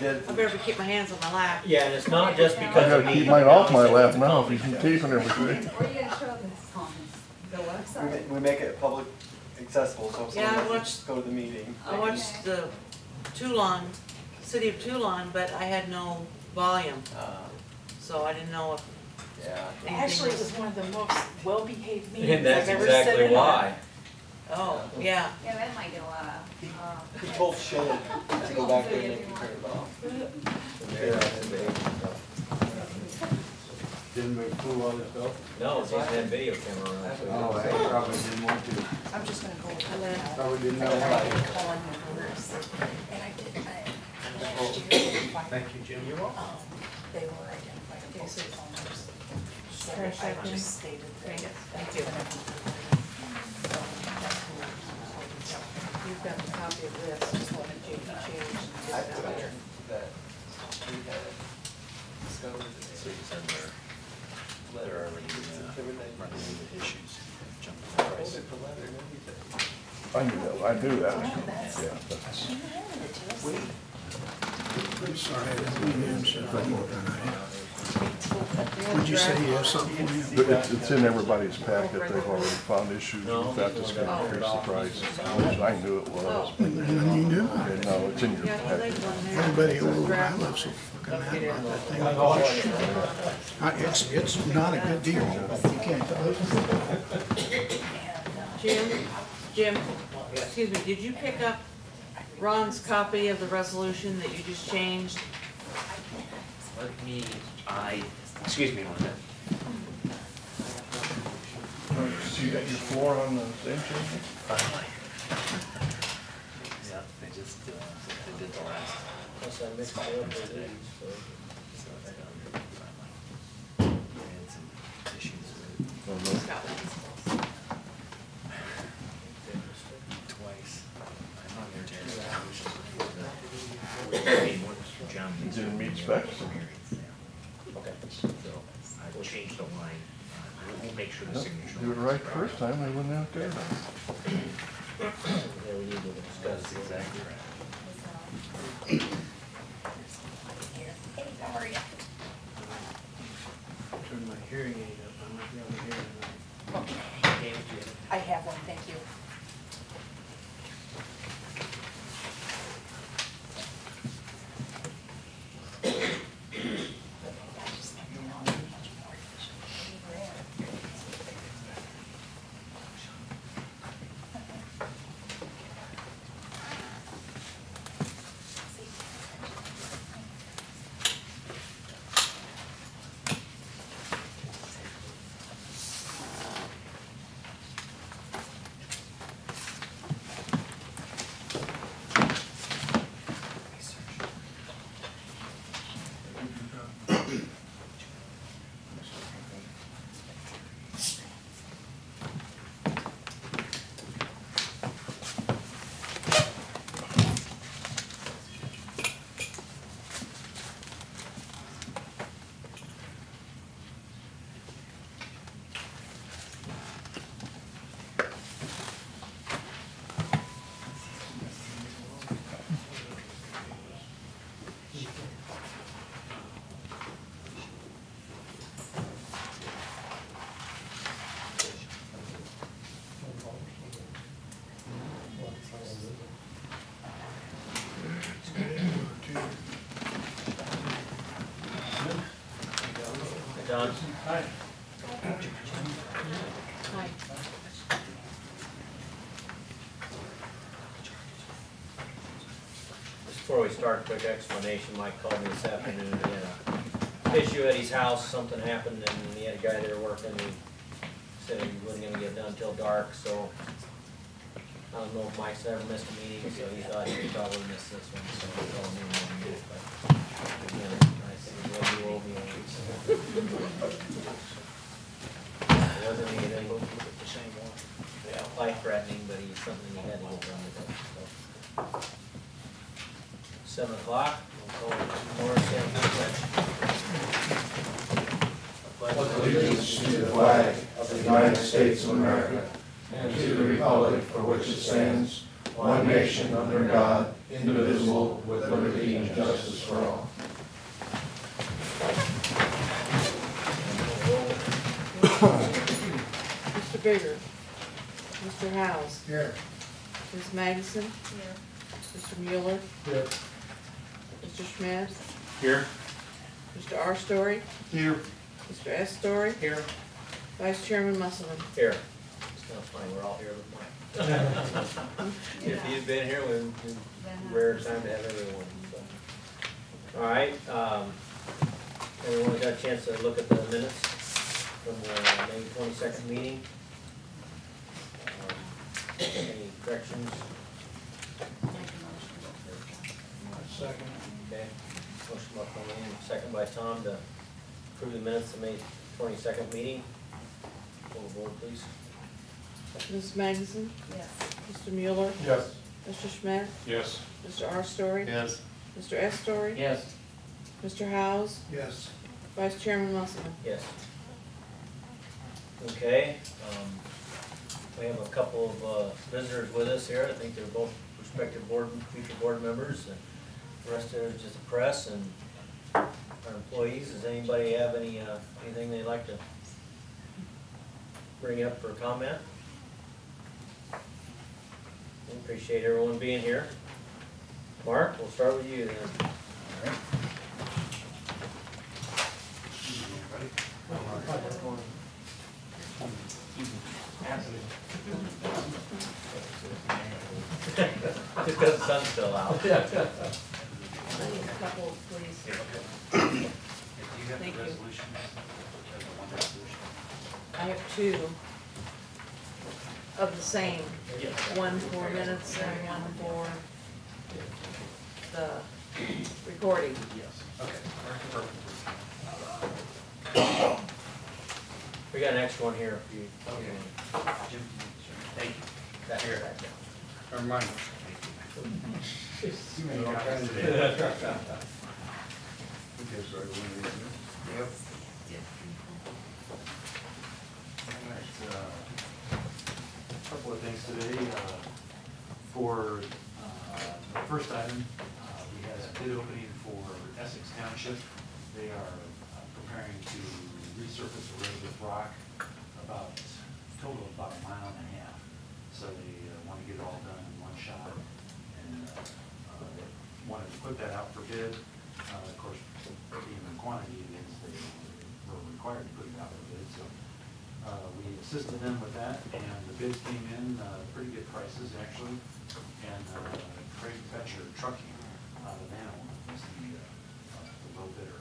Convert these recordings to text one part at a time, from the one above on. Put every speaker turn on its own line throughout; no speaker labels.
did,
I better keep my hands on my lap.
Yeah, and it's not just
I
because of
gotta
me.
keep mine off my
It's
lap
a
now,
comedy
if you
show.
keep taping everything.
Where are you gonna show this on? The
we
website?
ma- we make it public accessible, so if
Yeah, I
someone wants
watched-
go to the meeting.
I watched the Toulon, City of Toulon, but I had no volume,
Uh,
so I didn't know if,
yeah,
Actually, it was one of the most well-behaved
And
meetings
that's
I've ever sat
exactly
in on.
why.
Oh, yeah.
Yeah, that might get a lot of, uh.
he told Shannon to go back there and make him turn it off.
Didn't we fool all this stuff?
No, it's that video camera around.
Oh, I probably didn't want to.
I'm just gonna go with
And then-
Probably didn't
I
know.
tried calling the nurse, and I did, I, last year,
Thank you, Jim. You're welcome.
um, they were identified as both. So I just stated that.
Thank you. Thank you. You've got a copy of this,
Just wanted you to change.
I put on there that we had discovered that
So you send they're already uh, running into issues, jumping
I
the price.
letter and.
I knew that, I knew that,
Oh, that's-
yeah, but
She handed it to us.
I'm sorry, I didn't mean to interrupt.
Would you say you have
something for me?
it's, it's in everybody's packet, they've already found issues
No.
with that that's gonna increase the price, which I knew it was.
Oh.
And uh, you knew?
Okay, no, it's in your
Yeah, I like
packet.
one there.
Everybody over where I
Draft.
live so fucking mad about that thing. I- It's, it's not a good deal. You can't.
Jim, Jim, excuse me, did you pick up Ron's copy of the resolution that you just changed?
Let me, I, excuse me one minute.
So you got your floor on the same table?
Finally. Yeah, they just, uh, they did the last.
Plus I mixed it up with these, so.
so it's done, finally. We had some issues with
no.
Got
twice. I'm on their general resolution before the, I mean.
It didn't specs?
Okay, so I will change the line, uh, we'll- we'll make sure the
Nope,
signature.
Do it right first time, they wouldn't have to.
Yeah, we need to discuss
That's exactly right.
Hey, how are you?
Turn my hearing aid up, I'm not gonna hear it.
Okay, I have one, thank you.
John?
Hi.
Before we start, quick explanation, Mike called me this afternoon, he had a issue at his house, something happened, and he had a guy there working, he said he wasn't gonna get done till dark, so I don't know if Mike's ever missed a meeting, so he thought he'd probably miss this one, so he called me to, but, I said, well, you owe me. It wasn't 7 o'clock. We'll call Morris and the pledge.
Allegiance to the flag of the United States of America and to the
republic for which it stands, one nation under God, indivisible, with liberty and justice for all.
Mr. Bigger. Mr. Howes.
Here.
Ms. Madison.
Here.
Mr. Mueller.
Here.
Mr. Schmidt,
Here.
Mr. R. Story,
Here.
Mr. S. Story,
Here.
Vice Chairman Musselman.
Here. It's kind of funny, we're all here with Mike. If you'd been here, we, we rare time to have everyone, so. All right, um, everyone got a chance to look at the minutes from the May twenty-second meeting? Um, Any corrections?
Make a motion.
Second.
Okay, motion by Colleen, second by Tom to approve the minutes of May twenty-second meeting. Full board, please.
Ms. Magnuson,
Yes.
Mr. Mueller,
Yes.
Mr. Schmidt,
Yes.
Mr. R. Story,
Yes.
Mr. S. Story,
Yes.
Mr. Howes,
Yes.
Vice Chairman Musselman.
Yes. Okay, um, we have a couple of, uh, visitors with us here, I think they're both prospective board, future board members, and the rest of it is just the press and our employees, does anybody have any, uh, anything they'd like to bring up for comment? We Appreciate everyone being here. Mark, we'll start with you then. Just because the sun's still out.
I need a couple, please.
Do you have
Thank
the
you.
resolution? There's a one resolution.
I have two of the same, one for minutes and one for the recording.
Yes. Okay, perfect.
We got an extra one here if you.
Okay. Jim, thank you.
That here, that down.
Never mind.
Yep. Alright, uh, couple of things today, uh, for, uh, the first item, uh, we had a bid opening for Essex Township. They are uh, preparing to resurface the road with rock, about, total of about a mile and a half. So they uh, wanna get it all done in one shot, and, wanted to put that out for bid. Of course, being the quantity it is, they were required to put it out uh, we assisted them with that, and the bids came in, uh, pretty good prices, actually. And, uh, Craig Fetcher Trucking out of Nano was the, uh, uh, the low bidder.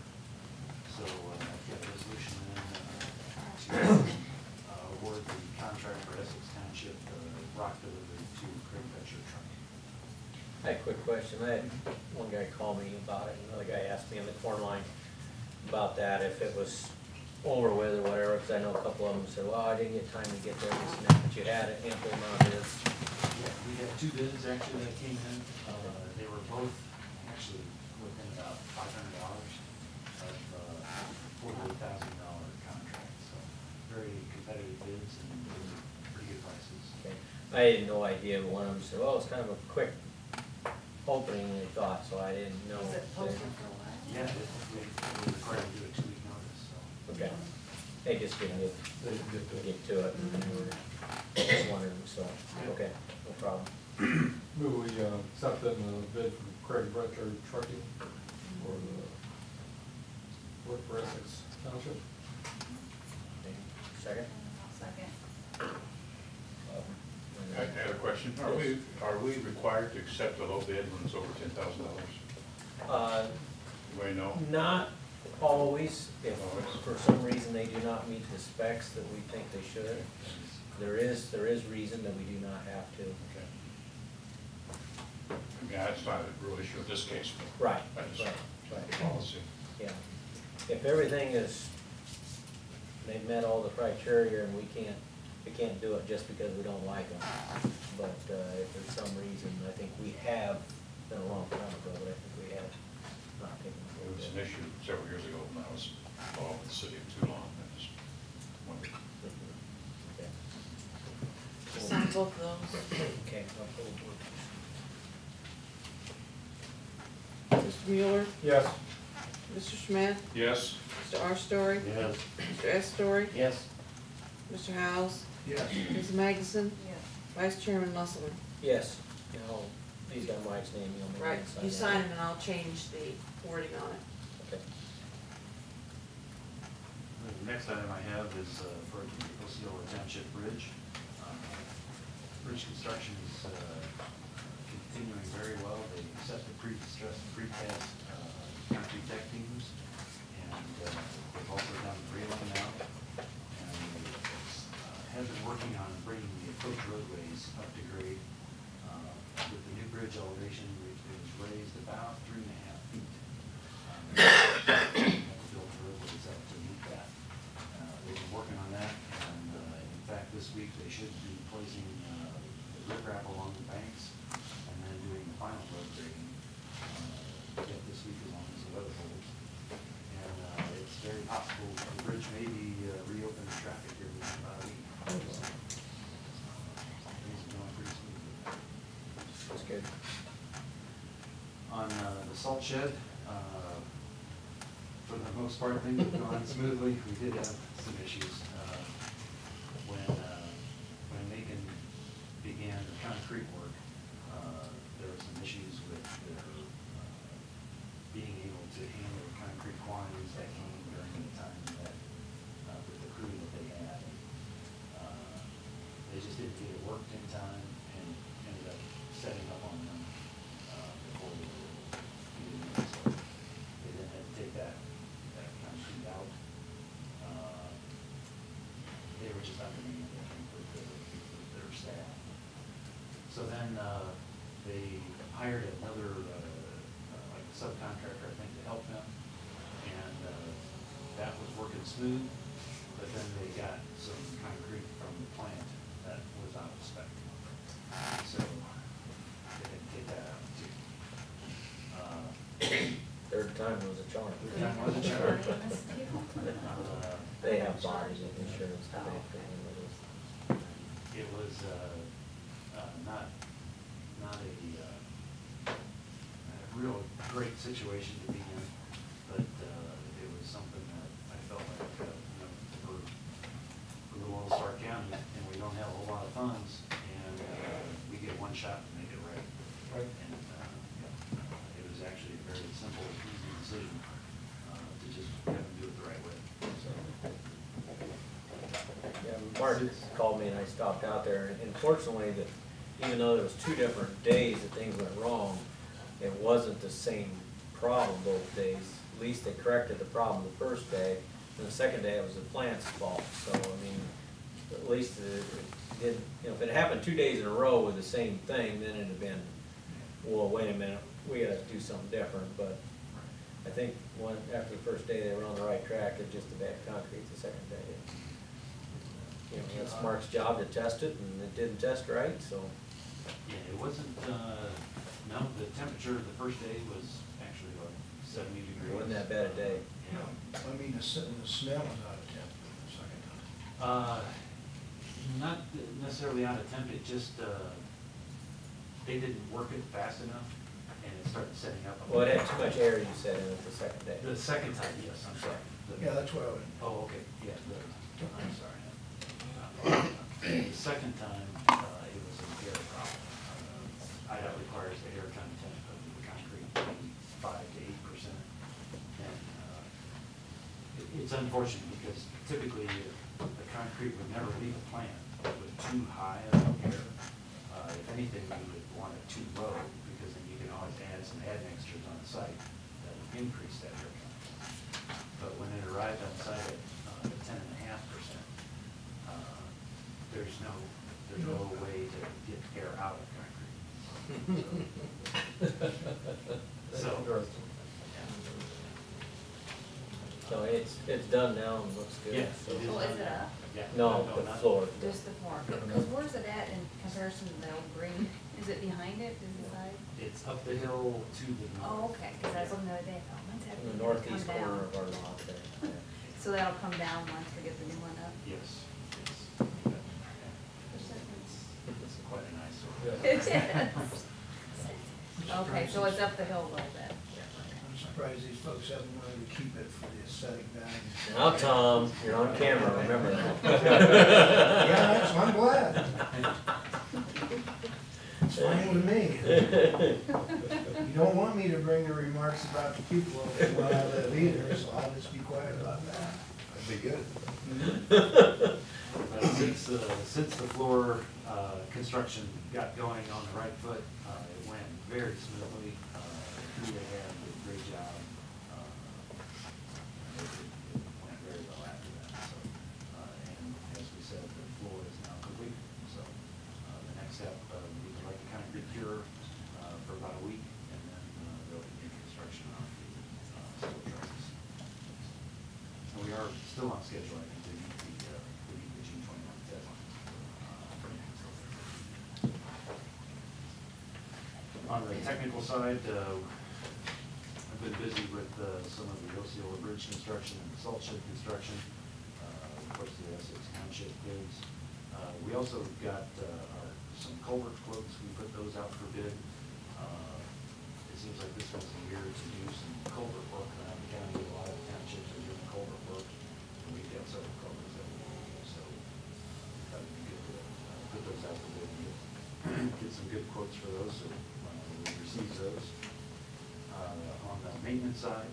So, uh, get a resolution in, uh, to, uh, award the contract for Essex Township, uh, rock delivery to Craig Fetcher Trucking.
I had a quick question. I had one guy call me about it, another guy asked me on the corner line about that, if it was over with or whatever, because I know a couple of them said, well, I didn't get time to get there, this and that, but you had an ample amount of bids.
Yeah, we had two bids actually that came in, uh, they were both actually within about five hundred dollars of, uh, forty-eight thousand dollar contract, so very competitive bids and really pretty good prices.
Okay. I had no idea, but one of them said, well, it's kind of a quick opening, they thought, so I didn't know.
Was it posted
they-
for a while?
Yeah, it, we, we were required to do a two-week notice, so.
Okay, they just didn't get, get to it, and we were just wondering, so, okay, no problem.
Move we uh, accept the bid from Craig Bretcher Trucking for the work for Essex Township.
Okay, Second?
Second.
I have a question. Are we, are we required to accept a low bid when it's over ten thousand dollars?
Uh,
Anybody know?
Not always, if for some reason they do not meet the specs that we think they should. There is, there is reason that we do not have to.
Okay. I mean, that's not a real issue in this case, but
Right,
I
right,
just,
right,
policy.
yeah. If everything is, they've met all the criteria and we can't, we can't do it just because we don't like them. But, uh, if there's some reason, I think we have, been a long time ago, but I think we have not taken
It
the
was an issue several years ago when I was involved with the city of Toulon. I just wondered.
Okay.
Both of those.
Okay. I'll pull the-
Mr. Mueller,
Yes.
Mr. Schmidt,
Yes.
Mr. R. Story,
Yes.
Mr. S. Story,
Yes.
Mr. Howes,
Yes.
Ms. Magnuson,
Yes.
Vice Chairman Musselman.
Yes. Now, he's got Mike's name, you'll make
Right,
sign
you
that.
sign them and I'll change the wording on it.
The next item I have is uh, for the Osceola Township Bridge. Uh, Bridge construction is uh, continuing very well. They set the pre-stressed, precast uh, concrete deck beams, and uh, they've also done railing now. And uh, have been working on bringing the approach roadways up to grade. Uh, With the new bridge elevation, it was raised about three and a half feet. Um, Build the roadways up to meet that. Uh, They've been working on that, and in fact, this week, they should be placing along the banks, and then doing the final road grading, this week as long as the weather holds. And it's very possible the bridge may be reopened to traffic here week.
That's good.
On uh, the salt shed, the most part, things have gone smoothly. We did have some issues. uh, When, uh, when Macon began the concrete work, uh, there were some issues with their uh, being able to handle concrete quantities that came during the time that, uh, with the crew that they had. Uh, They just didn't get it worked in time and ended up setting up on them uh, before they were getting it. So they then had to take that, that concrete out. Uh, They were just underneath, I think, with the, with their staff. So then, uh, they hired another, uh, uh, like a subcontractor, I think, to help them. And, uh, that was working but then they got some concrete from the plant that was out of spec. So, they had to take that out too. Uh,
Third time was a charm.
Third time was a charm. uh,
They have bodies and insurance to pay for it.
It was, uh, uh, not, not a, uh, a real great situation to be in, but, uh, it was something that I felt like, uh, you know, for, for Little Old Stark County, and we don't have a whole lot of funds, and, uh, we get one shot to make it right.
Right.
And, uh, it was actually a very simple, easy decision, uh, to just have them do it the right way, so.
Yeah, Mark called me and I stopped out there, and fortunately, that even though there was two different days that things went wrong, it wasn't the same problem both days. At least they corrected the problem the first day, and the second day it was the plant's fault, so, I mean, at least it it did, you know, if it happened two days in a row with the same thing, then it'd have been, well, wait a minute, we gotta do something different, but I think one, after the first day, they were on the right track, it's just the bad concrete the second day. You know, that's Mark's job to test it, and it didn't test right, so,
Yeah, it wasn't, uh, no, the temperature the first day was actually like seventy
it
degrees.
wasn't that bad a day.
Yeah.
I mean, the, s- the smell is out of temp the second time.
Uh, not necessarily out of temp, it just, uh, they didn't work it fast enough, and it started setting up. on-
Well, it had too much air, you said, in it the second day.
The second time, yes, I'm sorry. The-
Yeah, that's what I would.
Oh, okay, yeah, the, I'm sorry. The second time, uh, it was an air problem. Uh, IDOT requires the air content of the concrete five to eight percent. And, uh, it- it's unfortunate because typically the concrete would never leave a plant with too high of air. Uh, if anything, we would want it too low because then you can always add some admixtures on site that would increase that air. But when it arrived on site at uh, ten and a half percent, there's no, there's no way to get air out of concrete. So,
So it's, it's done now and looks good,
yeah.
so.
it
Oh, is it up?
Yeah.
No, the
not-
floor.
Just the floor, mm-hmm. because where's it at in comparison to the old green? Is it behind it, is the side?
It's up the hill to the north.
Oh, okay, because I was looking the other day, oh, I thought, when's that
In the
gonna
northeast
come
corner
down?
of our lot there.
So that'll come down once we get the new one up?
Yes, yes.
It is. Okay, so it's up the hill a little bit.
I'm surprised these folks haven't wanted to keep it for the aesthetic value.
Now, Tom, you're on camera, remember that.
Yeah, that's, I'm glad. It's fine with me. You don't want me to bring the remarks about the cupola while I live either, so I'll just be quiet about that.
That'd be good.
Uh, Since, uh, since the floor uh, construction got going on the right foot, uh, it went very smoothly. Uh, they had did a great job. Uh, It it went very well after that, so. uh, And as we said, the floor is now complete, so uh, the next step, uh, would be to like a concrete cure uh, for about a week, and then uh, they'll begin construction on the uh, steel trusses. And we are still on schedule, I think, to meet the, uh, to meet the June twenty-ninth deadline. uh, for next. On the technical side, uh, I've been busy with uh, some of the Osceola Bridge construction and the salt shed construction, uh, of course, the Essex Township bids. Uh, We also got uh, our- some culvert quotes, we put those out for bid. It seems like this was the year to do some culvert work around the county, a lot of townships are doing culvert work, and we've got several culverts that we need, so thought it'd be good to put those out for bid, and get get some good quotes for those, so uh, we receive those. Uh, On the maintenance side,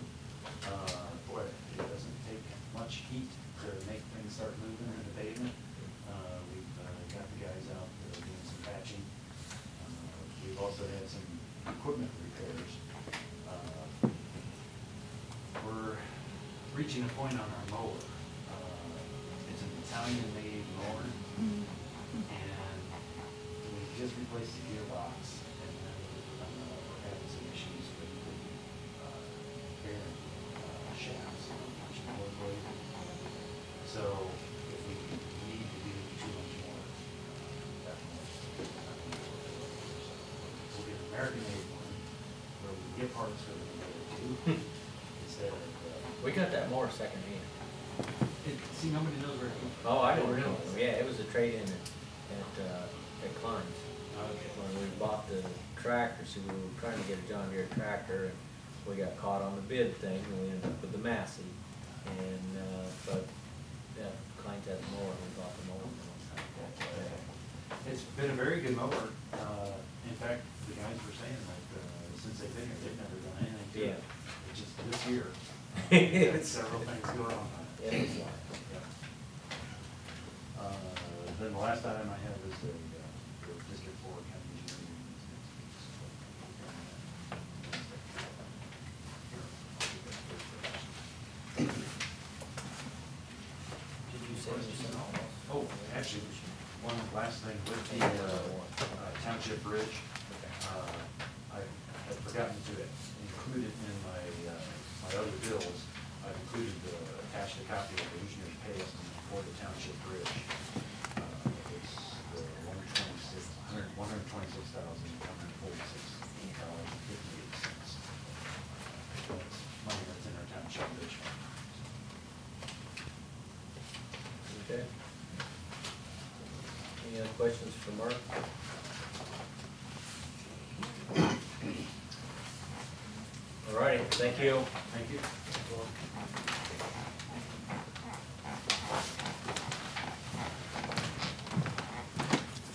uh, boy, it doesn't take much heat to make things start moving in the pavement. Uh, We've uh, got the guys out doing some patching. Uh, We've also had some equipment repairs. Uh, We're reaching a point on our mower. Uh, It's an Italian-made mower. And we just replaced the gearbox and then uh, we're having some issues with the uh, bearing uh, shafts on each mower blade. So if we need to do too much more, uh, that one. We'll get an American-made one where we get parts for the other two instead of, uh,
We got that more secondhand.
it- see, nobody knows where it came from.
Oh, I don't know, yeah, it was a trade-in at, at, uh, at Klein's.
Okay.
When we bought the tractor, so we were trying to get a John Deere tractor, and we got caught on the bid thing, and we ended up with the Massey. And, uh, but, yeah, Klein's had the mower, we bought the mower.
It's been a very good mower. Uh, In fact, the guys were saying that uh, since they've been here, they've never done anything to it.
Yeah.
It's just this year,
It's-
several things going on.
Yeah, it was, uh,
Uh, Then the last item I have is the uh, the District Four County Engineering.
Did you say you sent all those?
Oh, actually, one last thing with the uh, uh, Township Bridge. uh, I had forgotten to include it in my, uh, my other bills. I've included, uh, attached a copy of the engineer's pay estimate for the Township Bridge. Uh, It's the one twenty-six, hundred, one hundred twenty-six thousand, one hundred forty-six dollars and fifty-eight cents. That's money that's in our Township Bridge fund.
Okay. Any other questions for Mark? All righty, thank you.
Thank you.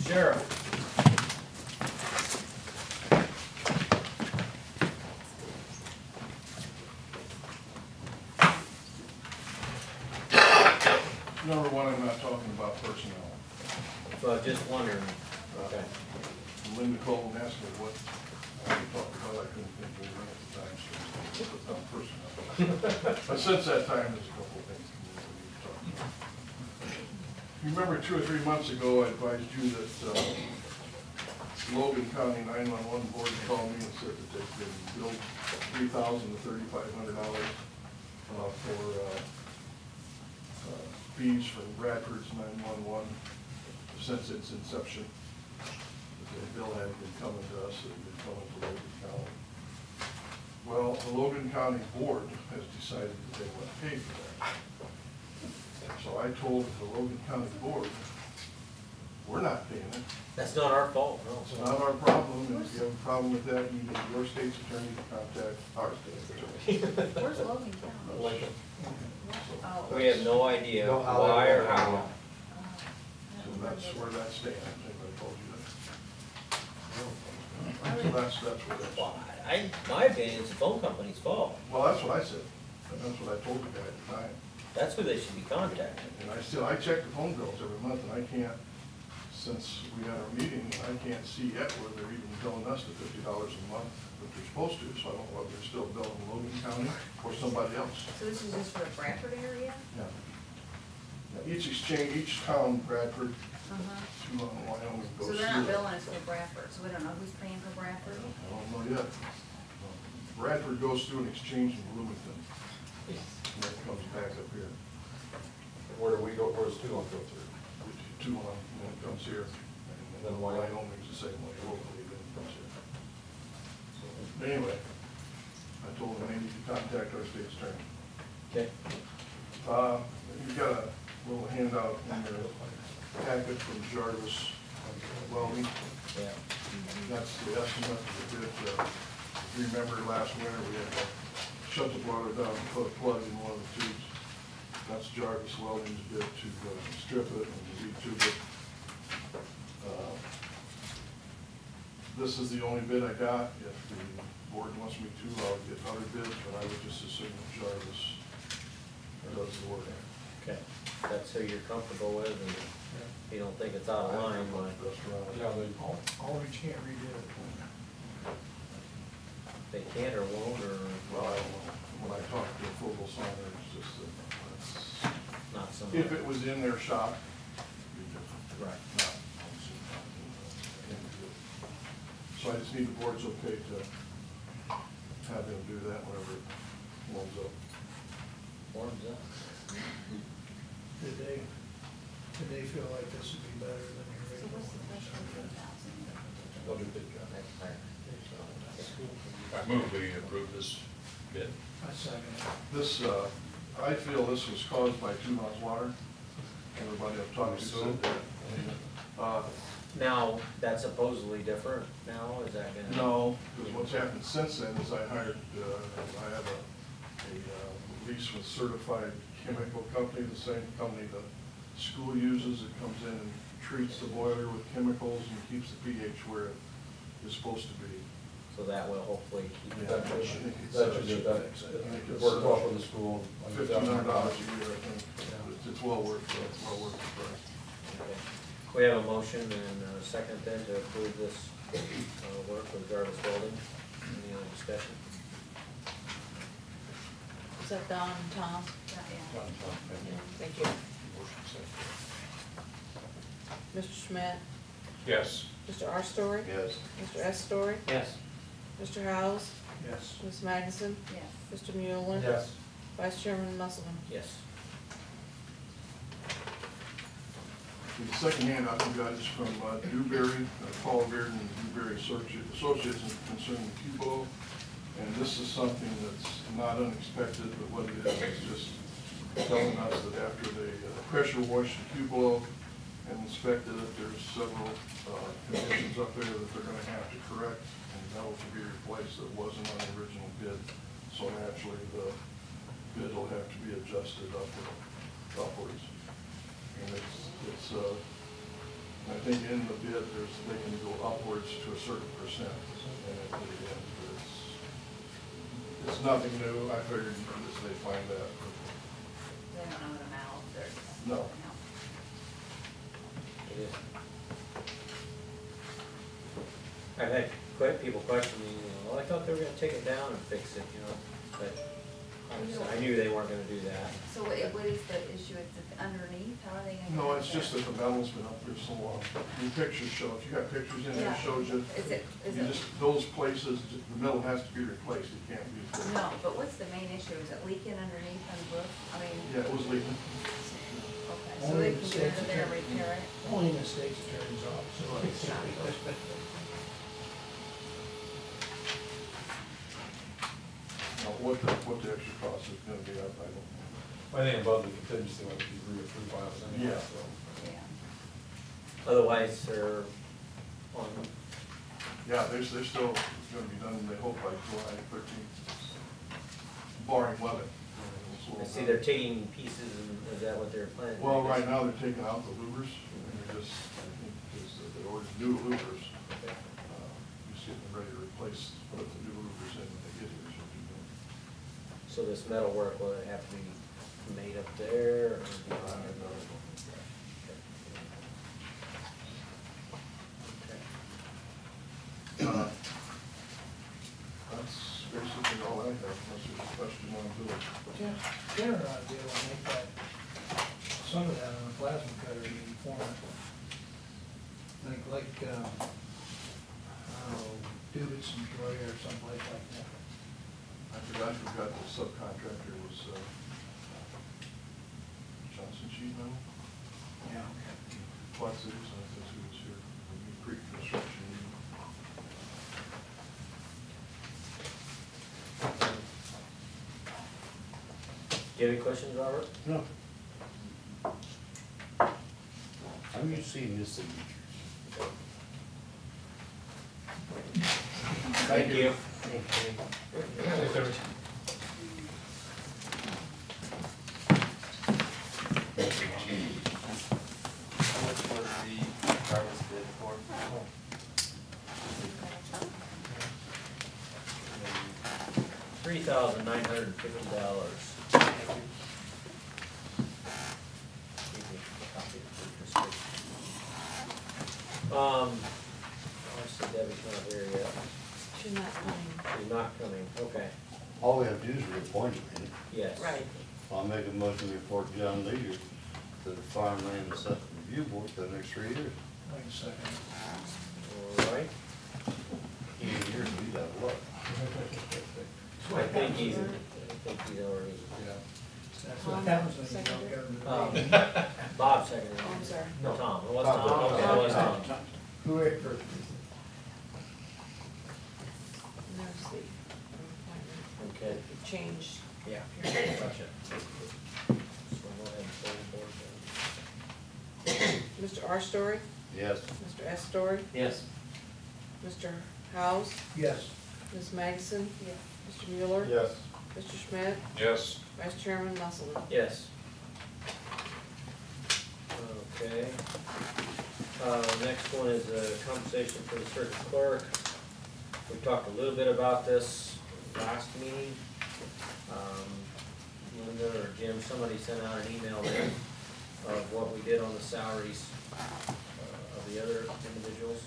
Sheriff.
Number one, I'm not talking about personnel.
So I was just wondering, okay.
Linda Cole asked me what I would talk about, I couldn't think of it at the time, so it's not personnel. But since that time, there's a couple of things. You remember two or three months ago, I advised you that uh, Logan County nine-one-one board called me and said that they've been billed three thousand to thirty-five hundred dollars uh, for uh, uh, fees from Bradford's nine-one-one since its inception. The bill hadn't been coming to us, it had been coming to Logan County. Well, the Logan County Board has decided that they want to pay for that. So I told the Logan County Board We're not paying it.
That's not our fault, no.
It's not our problem, and if you have a problem with that, you need your state's attorney to contact our state's attorney.
Where's Logan County?
Lincoln.
Oh.
We have no idea
No, how
why or how.
So that's where that stands, anybody told you that? So that's, that's what that's.
Well, I, my opinion, it's the phone company's fault.
Well, that's what I said, and that's what I told the guy at the time.
That's who they should be contacting.
And I still, I check the phone bills every month, and I can't, since we had our meeting, I can't see yet where they're even billing us the fifty dollars a month that they're supposed to, so I don't know whether they're still billing Logan County or somebody else.
So this is just for the Bradford area?
Yeah. Now, Each exchange, each town, Bradford,
Uh-huh.
Toulon Wyoming, goes
So
through.
they're not billing us for Bradford, so we don't know who's paying for Bradford?
I don't know yet. Bradford goes through an exchange in Bloomington, and then it comes back up here.
Where do we go, where's Toulon go through?
Toulon, and then it comes here, and then
Then Wyoming.
Wyoming's the same way, locally, then it comes here. So, Anyway, I told them they need to contact our state's attorney.
Okay.
Uh, you got a little handout in your packet from Jarvis Welding.
Yeah.
That's the estimate that did, uh, if you remember last winter, we had to shut the water down and put a plug in one of the tubes. That's Jarvis Welding's bid to uh, strip it and re-tube it. Uh, This is the only bid I got. If the board wants me to, I'll get other bids, but I would just assume Jarvis does the work.
Okay, that's who you're comfortable with, and you don't think it's out of line, why?
Best.
Yeah, they,
All, all we can't redo it.
They can't or won't, or
Well, I don't know. when I talked to Fogel Signer, it's just that, that's,
not so much?
if it was in their shop, it'd be different.
Right.
Not, can't do it. So I just need the board's okay to have them do that whenever it warms up.
Warms up. Mm-hmm.
Did they, did they feel like this would be better than the
So
original?
what's the threshold for a thousand?
they'll do a bid job.
That's fair.
I move we approve this bid.
I second it.
This, uh, I feel this was caused by two miles water. Everybody I've talked to said that. Uh,
Now, that's supposedly different now, is that gonna?
No, because what's happened since then is I hired, uh, I have a, a uh, lease with certified chemical company, the same company the school uses. It comes in and treats the boiler with chemicals and keeps the pH where it is supposed to be.
So that will hopefully keep it.
That
Yeah.
should, that should get that,
It's,
worked
uh,
off the school. like
Fifteen hundred dollars a year, I think. It's- It's well worth, it's well worth the price.
Okay. We have a motion and a second then to approve this, uh, work with Jarvis Welding. Any other discussion?
Is that Don and Tom?
Yeah, yeah.
John, John, thank you.
Thank you.
Motion second.
Mr. Schmidt?
Yes.
Mr. R. Story?
Yes.
Mr. S. Story?
Yes.
Mr. Howes?
Yes.
Ms. Magnuson?
Yes.
Mr. Mueller?
Yes.
Vice Chairman Musselman?
Yes.
The second handout you got is from uh, Dewberry, uh, Paul Bearden and Dewberry Associ- Associates concerning cupola. And this is something that's not unexpected, but what it is, is just telling us that after they uh, pressure washed the cupola and inspected it, there's several uh, conditions up there that they're gonna have to correct and metal to be replaced that wasn't on the original bid. So naturally, the bid will have to be adjusted upward, upwards. And it's, it's, uh, I think in the bid, there's, they can go upwards to a certain percent. And it, it, it's, it's nothing new, I figured this, they find that.
They don't know the amount, they're.
No.
It is. I've had quite people question me, you know, well, I thought they were gonna take it down and fix it, you know, but honestly, I knew they weren't gonna do that.
So what, what is the issue, it's underneath, how are they gonna?
No,
get
it's
it
just that the metal's been up there so long. The pictures show, if you got pictures in there, it
Yeah.
shows you.
Is it- is
you
it-
just- Those places, the metal has to be replaced, it can't be. fixed.
No, but what's the main issue, is it leaking underneath on the roof, I mean?
Yeah, it was leaking.
Okay, so
Only
they
the
can get
state's
under there and
attorney-
repair it?
Only in the state's attorney's office. so it's-
Now, what the, what the extra cost is gonna be, I I don't know.
I think above the contingency, like, be reapproved by us anyway,
Yeah.
so.
Yeah.
Otherwise, they're on,
Yeah, they're, they're still gonna be done, they hope by July thirteenth, barring weather.
I see they're taking pieces, and is that what they're planning?
Well, right now, they're taking out the louvers, and they're just, I think, is that they ordered new louvers.
Okay.
Uh, Just getting ready to replace, put the new louvers in when they get here, so we can-
So this metal work, will have to be made up there? or- I don't know.
Uh, That's basically all I have, unless there's a question on Bill.
Jen, Jenner ought to be able to make that, some of that on a plasma cutter in format. Like, like, um, I don't know, Davidson Troy or someplace like that.
I forgot who got the subcontractor was, uh, Johnson Sheet Metal,
Yeah, okay.
Quad Cities, I think that's who was here, the New Creek Construction.
Do you have any questions, Robert?
No. I'm used to seeing this signature.
Thank you.
How much was the bid for?
Three thousand nine hundred and fifty dollars. Um, I see Debbie's not here yet.
She's not coming.
She's not coming, okay,
All we have to do is reappoint him, ain't it?
yes.
Right.
I'll make a motion to report John Leader to the Farmland Assessment Review Board for the next three years.
Wait a second.
All right,
He ain't here to do that, what?
I think he's, I think he's already,
That's what happens when you don't govern the
um. Bob seconded.
I'm sorry.
No, Tom, it was Tom,
Tom.
okay, it was Tom.
Who ate first?
There's the.
Okay,
It changed.
yeah, gotcha. So go ahead and say the board then.
Mr. R. Story,
Yes.
Mr. S. Story,
Yes.
Mr. Howes,
Yes.
Ms. Magnuson, Yes. Mr. Mueller.
Yes.
Mr. Schmidt,
Yes.
Vice Chairman Musselman.
Yes. Okay. Uh, next one is uh compensation for the circuit clerk. We talked a little bit about this last meeting. Um, Linda or Jim, somebody sent out an email there of what we did on the salaries uh, of the other individuals.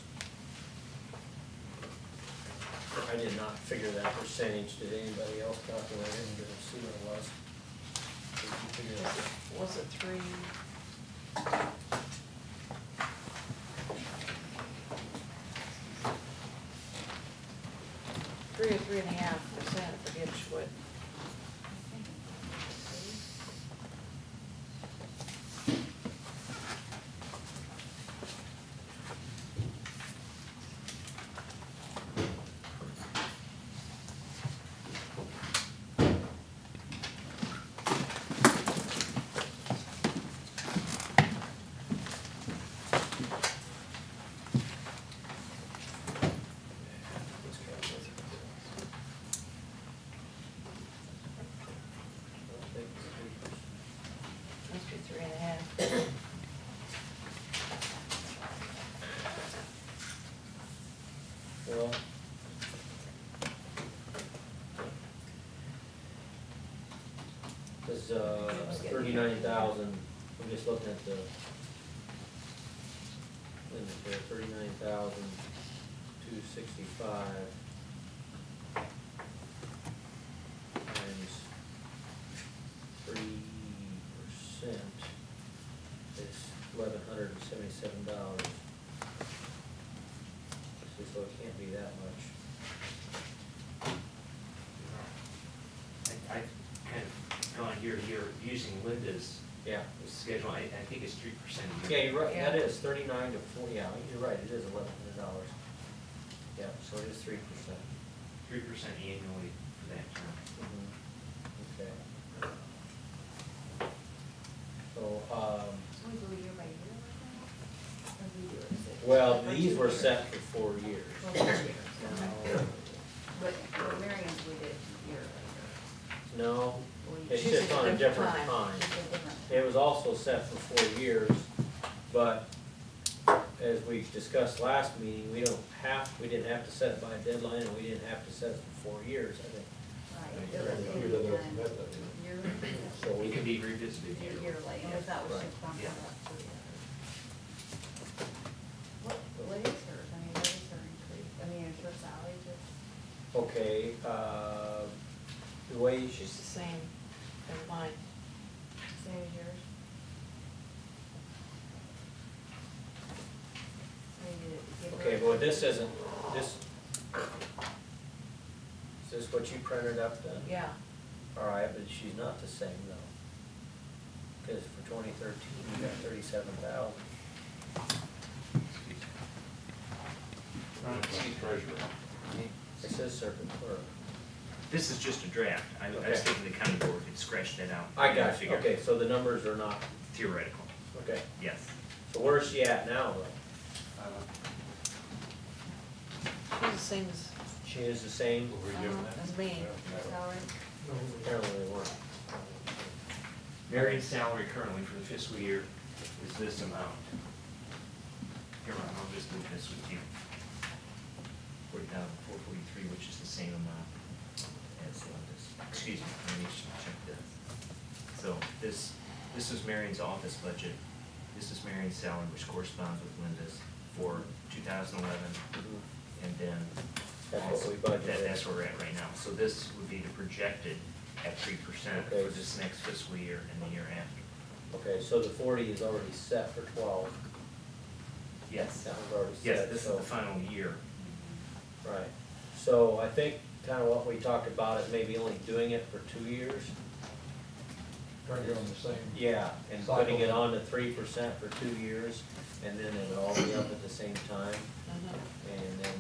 I did not figure that percentage. Did anybody else calculate it? Didn't see what it was. Did you figure?
Was it three? Three or three and a half percent, I forget which what.
Let's calculate it. I think it's three percent.
Must be three and a half.
Well. This, uh, thirty-nine thousand, I'm just looking at the, the thirty-nine thousand, two sixty-five. Times three percent is eleven hundred and seventy-seven dollars. So it can't be that much.
I, I've kind of gone year to year using Linda's
Yeah.
schedule, I, I think it's three percent a
Yeah, you're right, that
Yeah.
is thirty-nine to forty, yeah, you're right, it is eleven hundred dollars. Yeah, so it is three percent.
Three percent annually for that term.
Okay. So, um,
So we go year by year like that? Or we do it? Is it
Well,
for
these
two
were
years?
set for four years.
For four years, okay. But for Marion's, we did yearly.
No,
We-
it's
She's
just
a
on a
different
different
time.
time.
It's a different.
It was also set for four years, but as we discussed last meeting, we don't have, we didn't have to set it by a deadline, and we didn't have to set it for four years, I think.
Right. It was
the-
any
you're the
time
method.
Yearly.
So we
It can
can,
be revisited yearly.
Yearly, and if that was
Right.
just bump
Yeah.
it up to the other. What, what is hers? I mean, what is her increase? I mean, is her salary just?
okay, uh, the way
She's the same, never mind.
Same as yours? Maybe give her-
Okay, but this isn't, this, is this what you printed up then?
Yeah,
All right, but she's not the same though. Cause for twenty thirteen, you got thirty-seven thousand.
Treasurer.
It says circuit clerk.
This is just a draft. I, I
Okay.
was thinking the county board could scratch that out.
I got you,
Figure-
okay, so the numbers are not,
Theoretical,
okay.
yes.
So where's she at now though?
Uh,
she's the same as,
She is the same?
uh-huh, as me.
Her salary?
Apparently they weren't.
Marion's salary currently for the fiscal year is this amount. Here, Ron, I'll just do this with you. Forty thousand four forty-three, which is the same amount as Linda's. Excuse me, let me just check this. So this, this is Marion's office budget. This is Marion's salary, which corresponds with Linda's for two thousand eleven. And then.
That's what
also-
we budgeted.
that- That's where we're at right now. So this would be the projected at three percent
Okay.
for this next fiscal year and the year after.
Okay, so the forty is already set for twelve.
Yes.
That was already set.
Yes, this is
so-
the final year.
Right, so I think kind of what we talked about is maybe only doing it for two years.
Trying to go on the same.
Yeah, and
Cycle.
putting it on to three percent for two years, and then it'll all be up at the same time. And then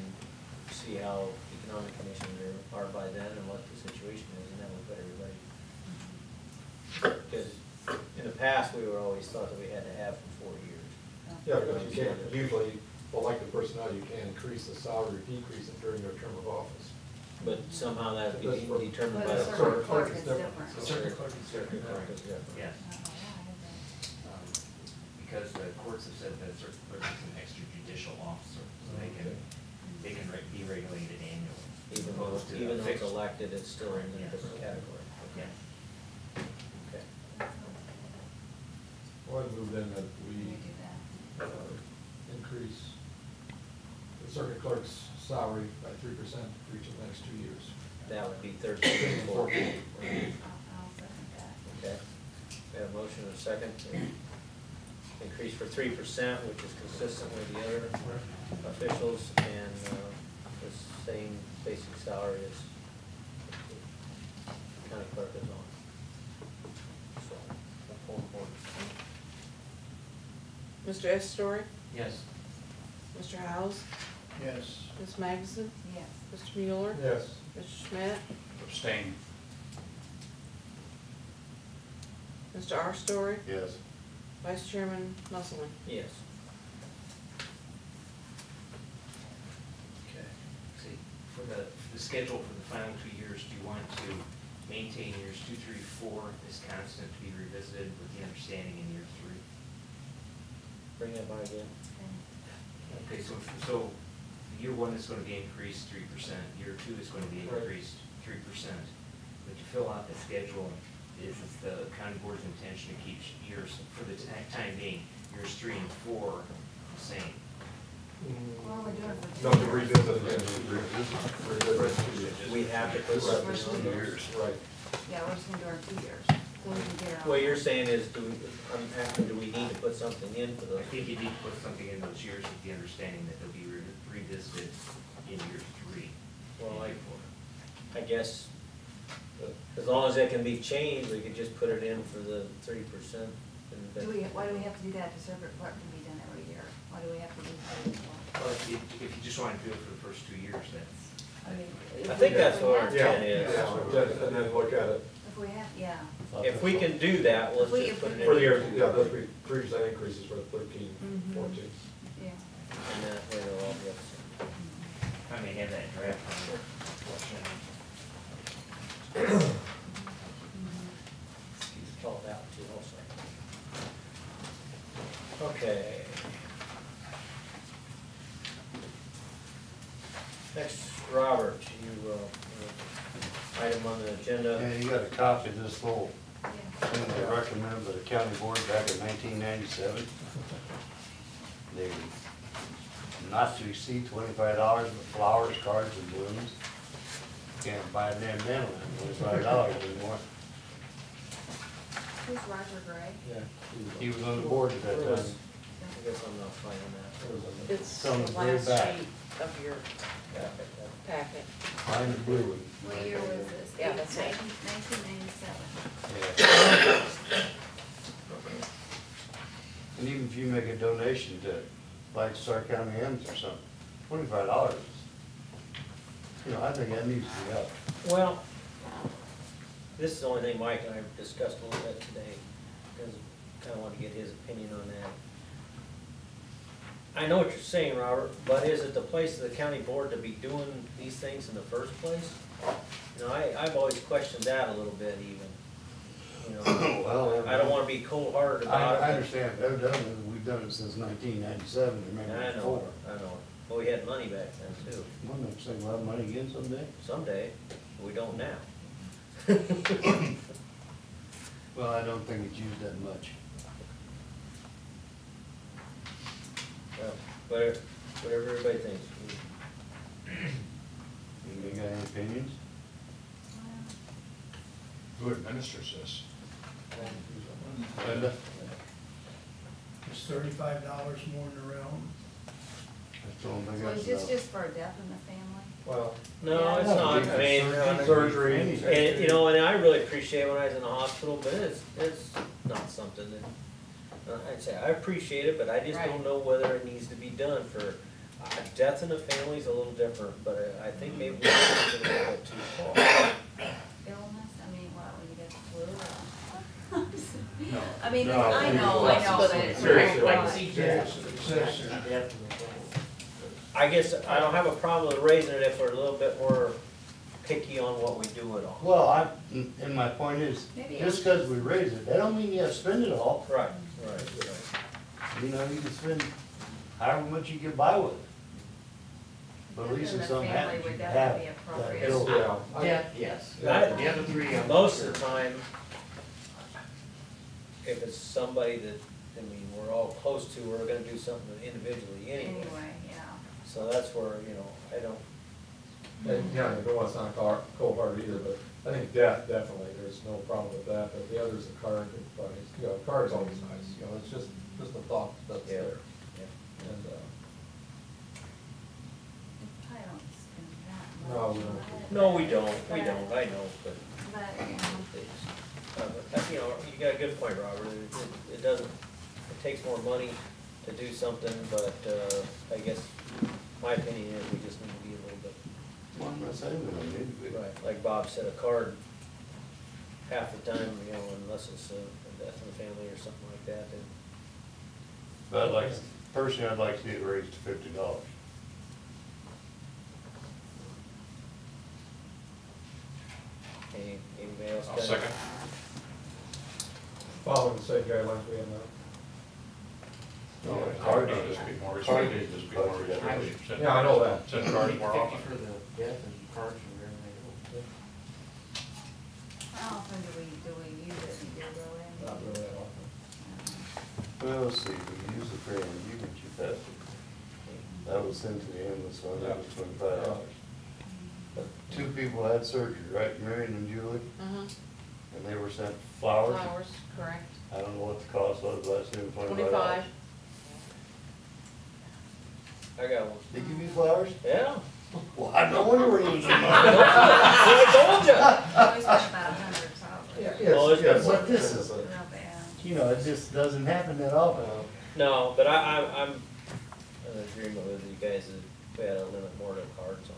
see how economic conditions are, are by then and what the situation is, and then we'll put everybody. Because in the past, we were always thought that we had to have for four years.
Yeah, because you can't, usually, well, like the personnel, you can't increase the salary, or decrease it during their term of office.
But somehow that would be
That's for-
determined
But
by
the
the
circuit
clerk.
clerk
is
is
different.
different.
Circuit clerk is
Circuit
different.
clerk is different.
Yes,
Oh, yeah, I had that.
um, because the courts have said that a circuit clerk is an extrajudicial officer, so they can, they can re- be regulated annually.
Even though,
opposed to
even though it's
fixed-
elected, it's still in a
Yes.
different category.
Yes.
Okay.
Well, I move then that
Can we
we
do that?
uh, increase the circuit clerk's salary by three percent for each of the next two years.
That would be thirteen and fourteen.
I'll, I'll second that.
Okay. We have a motion and a second to increase for three percent, which is consistent with the other officials and, uh, the same basic salary as the county clerk is on. So, that's one.
Mr. S. Story,
Yes.
Mr. Howes,
Yes.
Ms. Magnuson,
Yes.
Mr. Mueller,
Yes.
Mr. Schmidt,
Abstain.
Mr. R. Story,
Yes.
Vice Chairman Musselman.
Yes.
Okay. See, for the, the schedule for the final two years, do you want to maintain years two, three, four as constant to be revisited with the understanding in year three?
Bring that by again.
Okay, so, so year one is gonna be increased three percent, year two is gonna be increased three percent. But to fill out the schedule, is it's the county board's intention to keep years, for the ti- time being, years three and four the same.
Well, we're doing it for two
Not to
years.
revisit again, revisit, revisit.
We have to put
Right.
something on those.
Right.
Yeah, we're just gonna do our two years. So we can get our.
What you're saying is, do we, I'm asking, do we need to put something in for
I
those?
think you need to put something in those years with the understanding that they'll be re- revisited in year three.
Well, I,
year four.
I guess, as long as it can be changed, we could just put it in for the three percent.
Do we, why do we have to do that? The circuit clerk can be done every year. Why do we have to do that well?
Well, if you, if you just wanna do it for the first two years, that's.
I mean.
I think that's what our
If we have
intent
to-
is.
Yeah, and then look at it.
If we have, yeah.
If we can do that, let's
If we-
just
if
put it in.
For the year, yeah, those be three percent increases for thirteen,
Mhm.
fourteen.
Yeah.
And that way they'll all be up to
I may have that draft on there.
He's called out too also. Okay. Next, Robert, you, uh, uh, item on the agenda.
Yeah, you got a copy of this little thing they recommended by the county board back in nineteen ninety-seven. They not to exceed twenty-five dollars for flowers, cards, and balloons. Can't buy them then at twenty-five dollars anymore.
Who's Roger Gray?
Yeah.
He was on the board at that time.
I guess I'm not finding that.
It's
on
the
the very
last
back.
sheet of your packet.
Mine is blue.
What year was this?
Yeah, that's it.
Nineteen ninety-seven.
Yeah. And even if you make a donation to, like Stark County M's or something, twenty-five dollars. You know, I think that needs to be up.
Well, this is the only thing Mike and I discussed a little bit today, because kinda want to get his opinion on that. I know what you're saying, Robert, but is it the place of the county board to be doing these things in the first place? You know, I, I've always questioned that a little bit even, you know,
Well,
I don't wanna be cold-hearted
I,
about it.
I understand, I've done it, we've done it since nineteen ninety-seven,
but-
remember
I
before.
know, I know, but we had money back then too,
One next thing, we'll have money again someday.
someday, we don't now.
Well, I don't think it's used that much.
Well, Whatever, whatever everybody thinks.
You got any opinions?
Who administers this?
Linda?
It's thirty-five dollars more in the realm.
That's the only thing
So
I
is this just for a death in the family?
Well,
No, it's not, I mean,
Surgery.
surgery.
and, you know, and I really appreciate when I was in the hospital, but it's, it's not something that, Uh, I'd say, I appreciate it, but I just don't know whether it needs to be done for, uh, death in the family is a little different, but I I think mm-hmm. maybe we're taking it a little bit too far.
Illness, I mean, what, when you get the flu or?
No.
I mean,
No,
I know, I know, but it's.
Seriously.
Right.
Yes, it says there.
I guess I don't have a problem with raising it if we're a little bit more picky on what we do it on.
Well, I, and my point is,
Maybe
just because we raise it, that don't mean you have to spend it all.
Right, right, right.
You know, you can spend however much you get by with. But at least
in
if
the
something
family
happens, you
would
have
definitely be
that
appropriate.
yeah.
Yeah, yes.
I-
The other three, I'm
Most
sure.
of the time, if it's somebody that, I mean, we're all close to, we're gonna do something individually anyway.
Anyway, yeah.
So that's where, you know, I don't,
And, yeah, I don't want to sound car- cold-hearted either, but I think death, definitely, there's no problem with that, but the other's a car, and, but it's, you know, a card's always nice, you know, it's just, just a thought that's
Yeah.
there.
Yeah.
And, uh,
We Probably don't spend that
No,
much.
we don't.
it,
no, we don't, we
but-
don't, I know, but,
But, you know,
it's, uh, but, you know, you got a good point, Robert, it, it- it doesn't, it takes more money to do something, but, uh, I guess, my opinion is we just need to be a little bit
Well, I'm not saying we don't need to be.
Right, like Bob said, a card, half the time, you know, unless it's a a death in the family or something like that, then.
But I'd like, personally, I'd like to see it raised to fifty dollars.
Any, anybody else?
I'll
got-
second.
Following the same guidelines we have now.
No,
Yeah,
it's
card
not,
is-
just be more
card
restricted,
is
just be more
budget.
restricted. Send
Yeah, I know that.
Send cards more
Fifty
often.
for the death and cards and everything.
how often do we, do we use it? Do you go in?
Not really that often.
Well, let's see, we use the crayon, you can cheap that. That was sent to the ambulance fund, that was twenty-five dollars. Two people had surgery, right, Marion and Julie,
Uh-huh,
and they were sent flowers.
flowers, correct.
I don't know what the cost was, but I assume twenty-five
Twenty-five.
dollars.
I got one.
They give you flowers?
Yeah.
Well, I no wonder we're losing money.
I told you.
Always about a hundred, probably.
Well, it's
Yes,
been-
but this is, a-
Real bad.
You know, it just doesn't happen that often.
No, but I, I, I'm in agreement with you guys that we had to limit more to cards on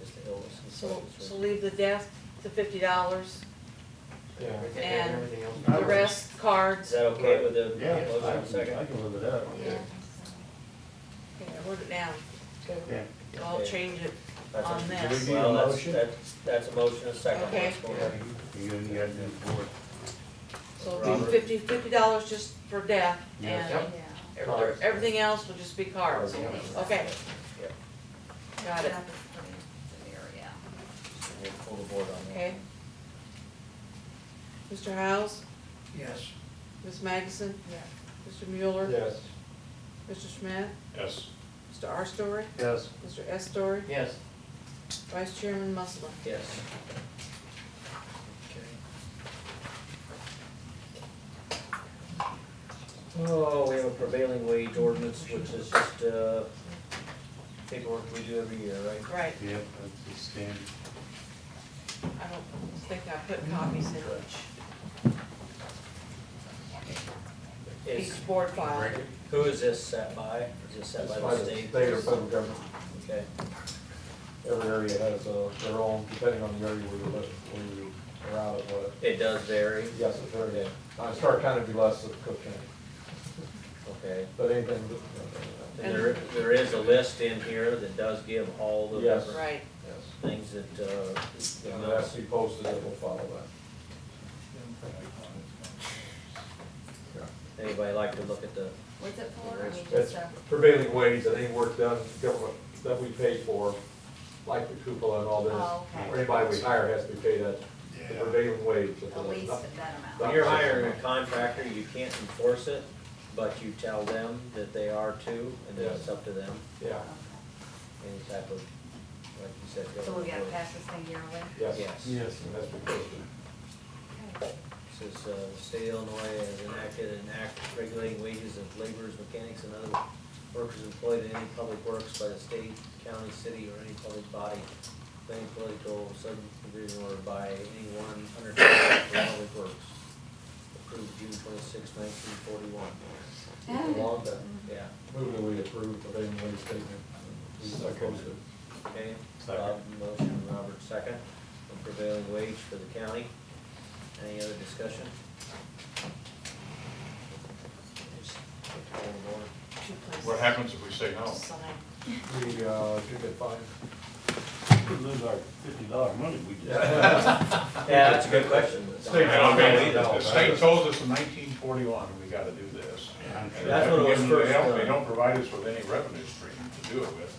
just the illness and
So,
stuff.
so leave the death to fifty dollars,
Yeah.
And
everything else.
the rest
Is
cards.
that okay with the
Yeah, I
motion
can,
second?
I can live it up.
Yeah.
I wrote it down, so
Yeah.
I'll
Okay.
change it
That's a-
on
Do we
this.
need a
Well, that's,
motion?
that's, that's a motion, a second.
Okay.
Let's go ahead.
You, you gotta do it for it.
So it'll be
Robert?
fifty, fifty dollars just for death,
Yes.
and
Yeah.
every- everything else will just be cards.
Cards,
Okay,
Yep.
got it,
Have to put it there, yeah.
We'll pull the board on that.
okay. Mr. Howes,
Yes.
Ms. Magnuson,
Yeah.
Mr. Mueller.
Yes.
Mr. Schmidt,
Yes.
Mr. R. Story,
Yes.
Mr. S. Story,
Yes.
Vice Chairman Musselman.
Yes. Oh, we have a prevailing wage ordinance, which is just, uh, paperwork we do every year, right?
Right,
Yep, that's the standard.
I don't think I put copies in each,
Is,
each board file.
who is this set by? Is this set by the state?
State or federal government.
Okay,
Every area has uh, their own, depending on the area where you live, where you are out of what.
it does vary,
Yes, it's very, uh, Stark kind of be less than Cook County,
okay.
but anything,
And there, there is a list in here that does give all the
Yes.
different
Right,
yes.
things that, uh, the
And it that's be posted, it will follow that.
anybody like to look at the,
What's it for? I mean,
It's
just,
prevailing wage, that any work done, government, that we pay for, like the cupola and all this.
Oh, okay.
Or anybody we hire has to be paid at the prevailing wage. if
at
it's
least
not-
that amount.
when you're hiring a contractor, you can't enforce it, but you tell them that they are too, and then it's up to them,
Yeah,
any type of, like you said.
So we gotta
government
pass this thing yearly?
yes.
Yes.
Yes.
It has to be posted.
Okay.
Says, uh, state of Illinois has enacted an act regulating wages of laborers, mechanics, and other workers employed in any public works by the state, county, city, or any public body, any political subdivision or by anyone under contract for public works. Approved June twenty-six, nineteen forty-one.
Along that,
Yeah,
move that we approve prevailing wage statement. We so posted.
okay,
Second.
Bob motion, Robert second, on prevailing wage for the county. Any other discussion? Just put the whole board.
two places.
What happens if we say no?
Sign.
We, uh, should get fined.
We lose our fifty dollar money we just.
Yeah, that's a good question.
State
I don't know, the state told us in nineteen forty-one, we gotta do this. And
That's when it was
they
first
don't-
done.
They don't provide us with any revenue stream to do it with.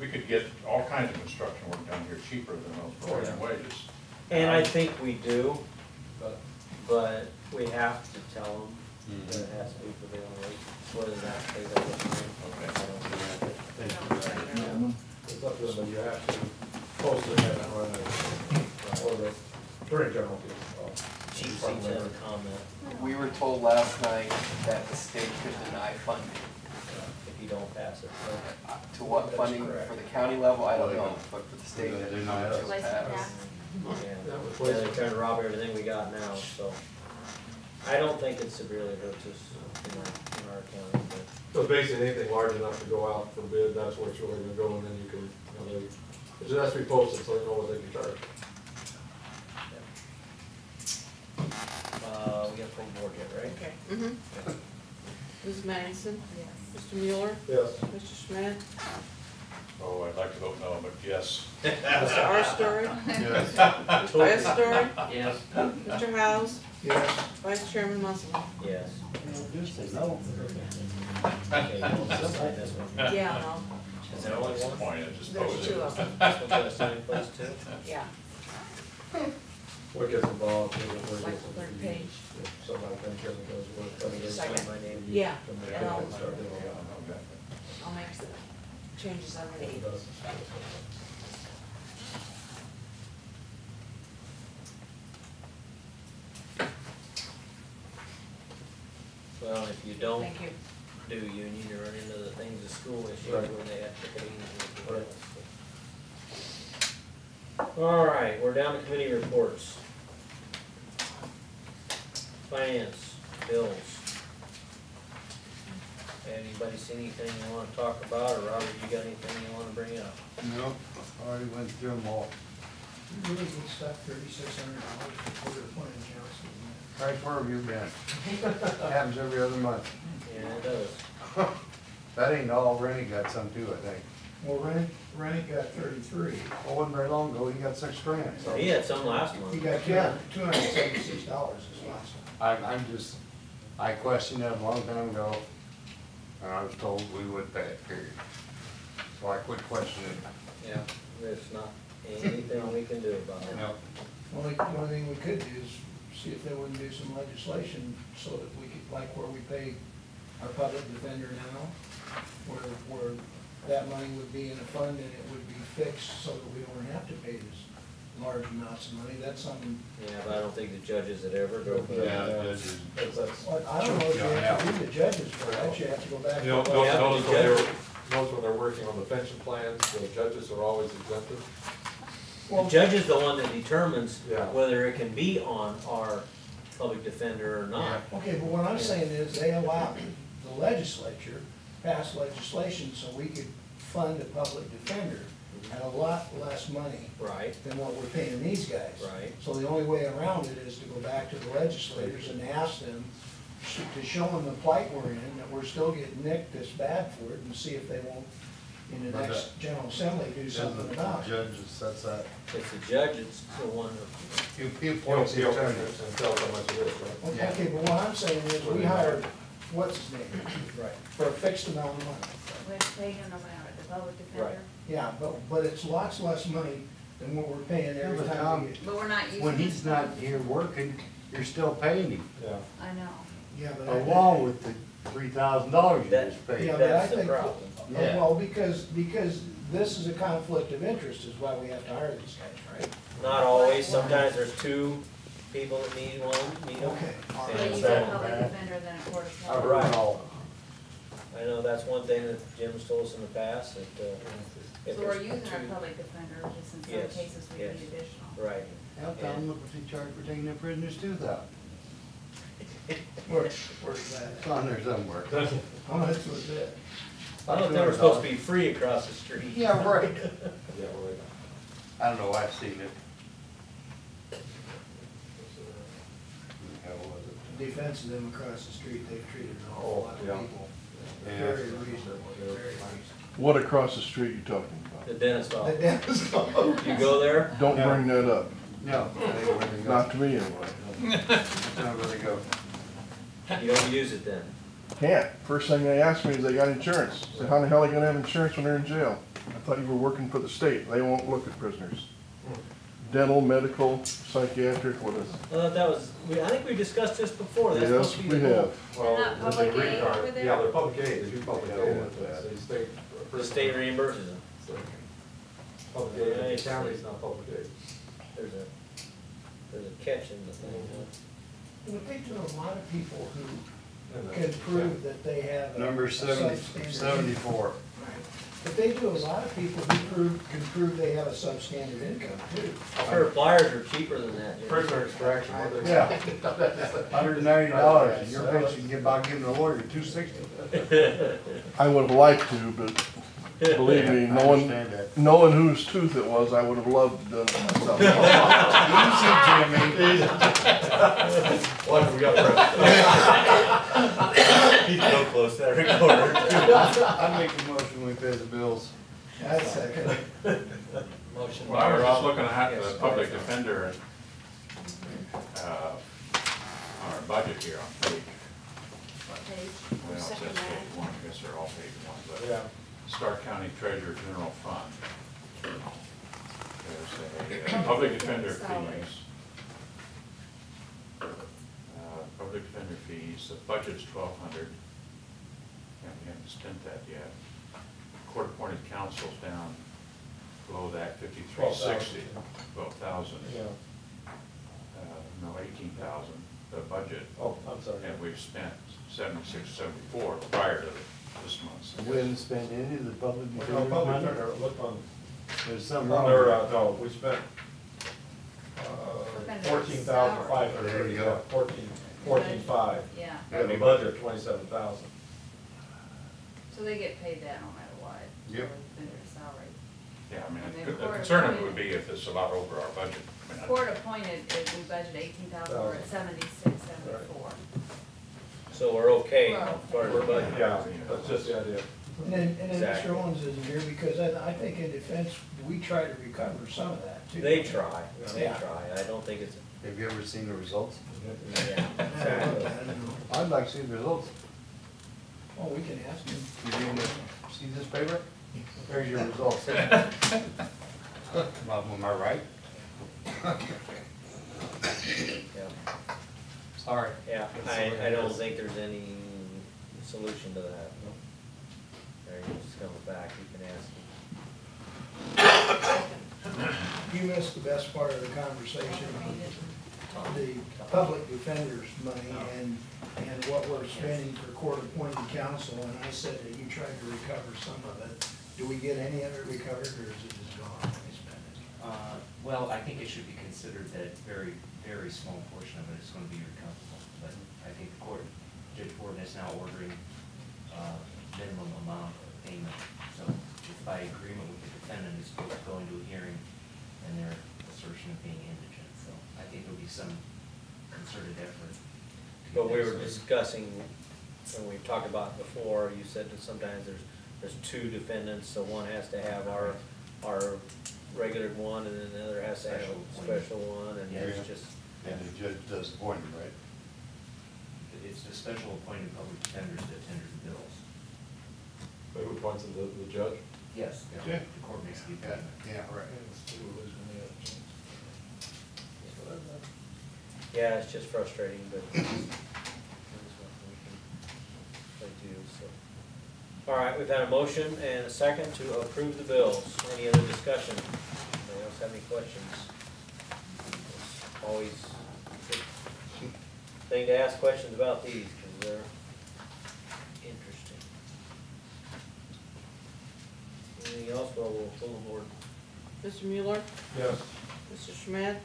We could get all kinds of construction work done here cheaper than those prevailing wages.
And I um, think we do,
But
but we have to tell them that
Mhm.
it has to be prevailing wage, whether that's paid over time. I don't think that-
We don't write mm-hmm. it out.
it's up to them, but you have to post it and run it. Or the attorney general can, uh,
Chief seems to have a comment
We were told last night that the state could deny funding.
if you don't pass it.
Uh, To what
That's
funding,
correct.
for the county level, I don't know, but for the state,
They
that
deny us.
it
Place
was
it
Yeah,
Yeah,
Yeah, they're trying to rob everything we got now, so. I don't think it severely hurts us in our, in our county, but.
So basically, anything large enough to go out for bid, that's where it's really gonna go, and then you can, you know, they, it just has to be posted so they know what they can charge.
Uh, we got full board yet, right?
Okay. Mm-hmm. Ms. Magnuson,
Yes.
Mr. Mueller,
Yes.
Mr. Schmidt,
Oh, I'd like to vote no, but yes.
Mr. R. Story,
Yes.
Mr. S. Story,
Yes.
Mr. Howes,
Yes.
Vice Chairman Musselman.
Yes.
Just say no.
Okay, we'll just sign this one.
Yeah, no,
Is there only
What's the
one?
point, I just
there's
posed
two
it.
of them,
This one's got a sign place too?
yeah,
What gets involved, where it
like
gets-
the third page.
If Somebody comes in and goes, well,
Let me just sign
Second.
my name.
Yeah,
then they
and I'll,
start doing all.
I'll make the changes I
It
need.
Well, if you don't
Thank you.
do union, you run into the things the school issue
Right.
when they have ticketing and everything
Right.
else. All right, we're down to committee reports. Finance, bills. Anybody see anything you wanna talk about, or Robert, you got anything you wanna bring up?
No, I already went through them all.
Really good stuff, thirty-six hundred dollars for quarter point in Johnson.
How far have you been? Happens every other month.
Yeah, it does.
That ain't all, Rennie got some too, I think.
Well, Rennie, Rennie got thirty-three.
Oh, wasn't very long ago, he got six grand, so.
He had some last month.
He
month.
got two hundred, two hundred and seventy-six dollars this last one.
I, I'm just, I questioned that a long time ago, and I was told we would pay it, period. So I quit questioning.
Yeah, there's not anything we can do about it.
Yep.
Only, the only thing we could do is see if they wouldn't do some legislation so that we could, like where we pay our public defender now, where, where that money would be in a fund and it would be fixed so that we don't have to pay this large amounts of money. That's something,
Yeah, but I don't think the judges would ever go for
Yeah,
that.
judges.
That's, that's,
well, I don't know if you have to do the judges for that, you have to go back.
you know,
to-
those,
Yeah,
those when they're,
judges-
those when they're working on the pension plans, the judges are always exempted.
The
Well,
judge is the one that determines
Yeah.
whether it can be on our public defender or not.
Okay, but what I'm saying is they allow, the legislature pass legislation so we could fund a public defender at a lot less money
Right,
than what we're paying these guys.
right.
So the only way around it is to go back to the legislators and ask them sh- to show them the plight we're in, that we're still getting nicked this bad for it, and see if they won't, in the
But
next general assembly, do something about it.
Judge that sets that,
It's the judge, it's the one that
he, he
You know,
appoints the
the attorneys and tells how much it is, right?
Okay, okay, but what I'm saying is, we hired, what's his name? Right. For a fixed amount of money.
We have to pay him no matter, the public defender,
Yeah, but, but it's lots less money than what we're paying every
but,
time we get.
but we're not using.
When
his
he's not here working, you're still paying him,
Yeah.
I know.
Yeah, but I.
along with the three thousand dollars you
That-
just paid.
Yeah, but I
That's the
think,
problem.
Yeah.
well, because, because this is a conflict of interest is why we have to hire these guys, right?
Not always, sometimes there's two people that need one, need them.
Okay, all
But
right.
you
And
got
so-
public
bad.
defender than a court of
I
law.
heard it all.
I know that's one thing that Jim's told us in the past, that, uh, if
So we're using our public defender, just in some
Yes,
cases we
yes.
need additional.
Right.
Hell, tell them, look what they charge for taking their prisoners too, though.
Where, where's that?
It's on there somewhere.
How much was that?
I thought they were supposed to be free across the street.
Yeah, right.
Yeah, well, they-
I don't know, I've seen it. How was it?
Defense of them across the street, they've treated an awful oh, lot of
Oh,
people.
Yeah.
Very reasonable, very reasonable.
What across the street you talking
The
about?
dentist
The dentist office.
You go there,
Don't
No.
bring that up,
No, that ain't where they go.
not to me anyway.
That's not where they go.
you don't use it then.
Can't. First thing they ask me is they got insurance. So said, how the hell are they gonna have insurance when they're in jail? I thought you were working for the state. They won't look at prisoners. Hmm. Dental, medical, psychiatric, what is it?
I thought that was, we, I think we discussed this before, that's
Yes,
supposed to be
we
the
have.
goal.
Well,
not
when they
public
green
aid
card-
over there?
Yeah, they're public aid, they do public
Yeah,
aid,
with that.
they state.
The state reimburses them.
Public aid, the county's not public aid.
There's a, there's a catch in the thing, huh?
But they do a lot of people who
And the-
can prove that they have. a-
Number
a
seventy,
substandard
seventy-four.
Right. But they do a lot of people who prove, can prove they have a substandard income too.
I've heard pliers are cheaper than that. Jim.
Prisoner extraction, what they.
Yeah. Hundred and ninety dollars, and your bitch can get by giving a lawyer two sixty.
I would have liked to, but believe me,
I
knowing,
understand that.
knowing whose tooth it was, I would have loved to done it myself.
Easy, Jimmy.
What, we got
He's so close to that recorder.
I make a motion, we pay the bills.
That's second.
Motion
Well, I
by
was just looking at the public
ahead.
defender, uh, our budget here on page,
What page?
well, it says
Second
page
line.
one, I guess they're all page one, but
Yeah.
Stark County Treasurer General Fund. There's a, uh, public defender fees. Uh, Public defender fees, the budget's twelve hundred, and we haven't spent that yet. Court appointed counsel's down below that, fifty-three sixty, twelve thousand.
Yeah,
Uh, no, eighteen thousand, the budget,
oh, I'm sorry.
and we've spent seventy-six, seventy-four prior to this month's.
We haven't spent any of the public
No,
defender's
public
money.
defender, look on,
There's something wrong
under,
there.
uh, no, we spent, uh,
under
fourteen thousand five hundred.
There you go.
Fourteen, fourteen five,
Yeah,
and the budget twenty-seven thousand.
so they get paid that no matter what.
Yep.
Vendor salary.
Yeah, I mean,
And then
the- the concern of it would be if it's a lot over our budget. I mean, I-
Court appointed, if we budget eighteen thousand, we're at seventy-six, seventy-four.
So we're okay
Well,
as far as the budget.
Yeah, that's just the idea.
And then, and then
Exactly.
Mr. Owens isn't here because I, I think in defense, we try to recover some of that too.
They try, they
Yeah.
try, I don't think it's,
Have you ever seen the results?
yeah, exactly.
I'd like to see the results.
Oh, we can ask him.
You reading this, see this paper? There's your results. Well, Am I right?
Yeah.
Sorry.
Yeah, I, I don't think there's any solution to that. There, he just comes back, you can ask him.
You missed the best part of the conversation, the public defender's money and, and what we're spending for court-appointed counsel, and I said that you tried to recover some of it. Do we get any of it recovered, or is it just gone when we spend it?
Uh, well, I think it should be considered that it's very, very small portion of it is gonna be recoverable, but I think the court, Judge Borden is now ordering, uh, minimum amount of payment. So if by agreement with the defendant is supposed to go into a hearing and their assertion of being indigent, so I think there'll be some concerted effort.
But we were discussing, and we've talked about before, you said that sometimes there's, there's two defendants, so one has to have our, our regular one, and then the other has to have a special one, and
Yeah.
there's just,
And the judge does appoint him, right?
It's the special appointed public defenders that tender the bills.
Who appoints the, the judge?
Yes.
Yeah.
The court makes the
Yeah,
appointment.
yeah, right.
yeah, it's just frustrating, but it's it's what we can do, so. All right, we've had a motion and a second to approve the bills. Any other discussion? Anybody else have any questions? It's Always a good thing to ask questions about these, because they're interesting. Anything else, well, we'll pull the board.
Mr. Mueller,
Yes.
Mr. Schmidt,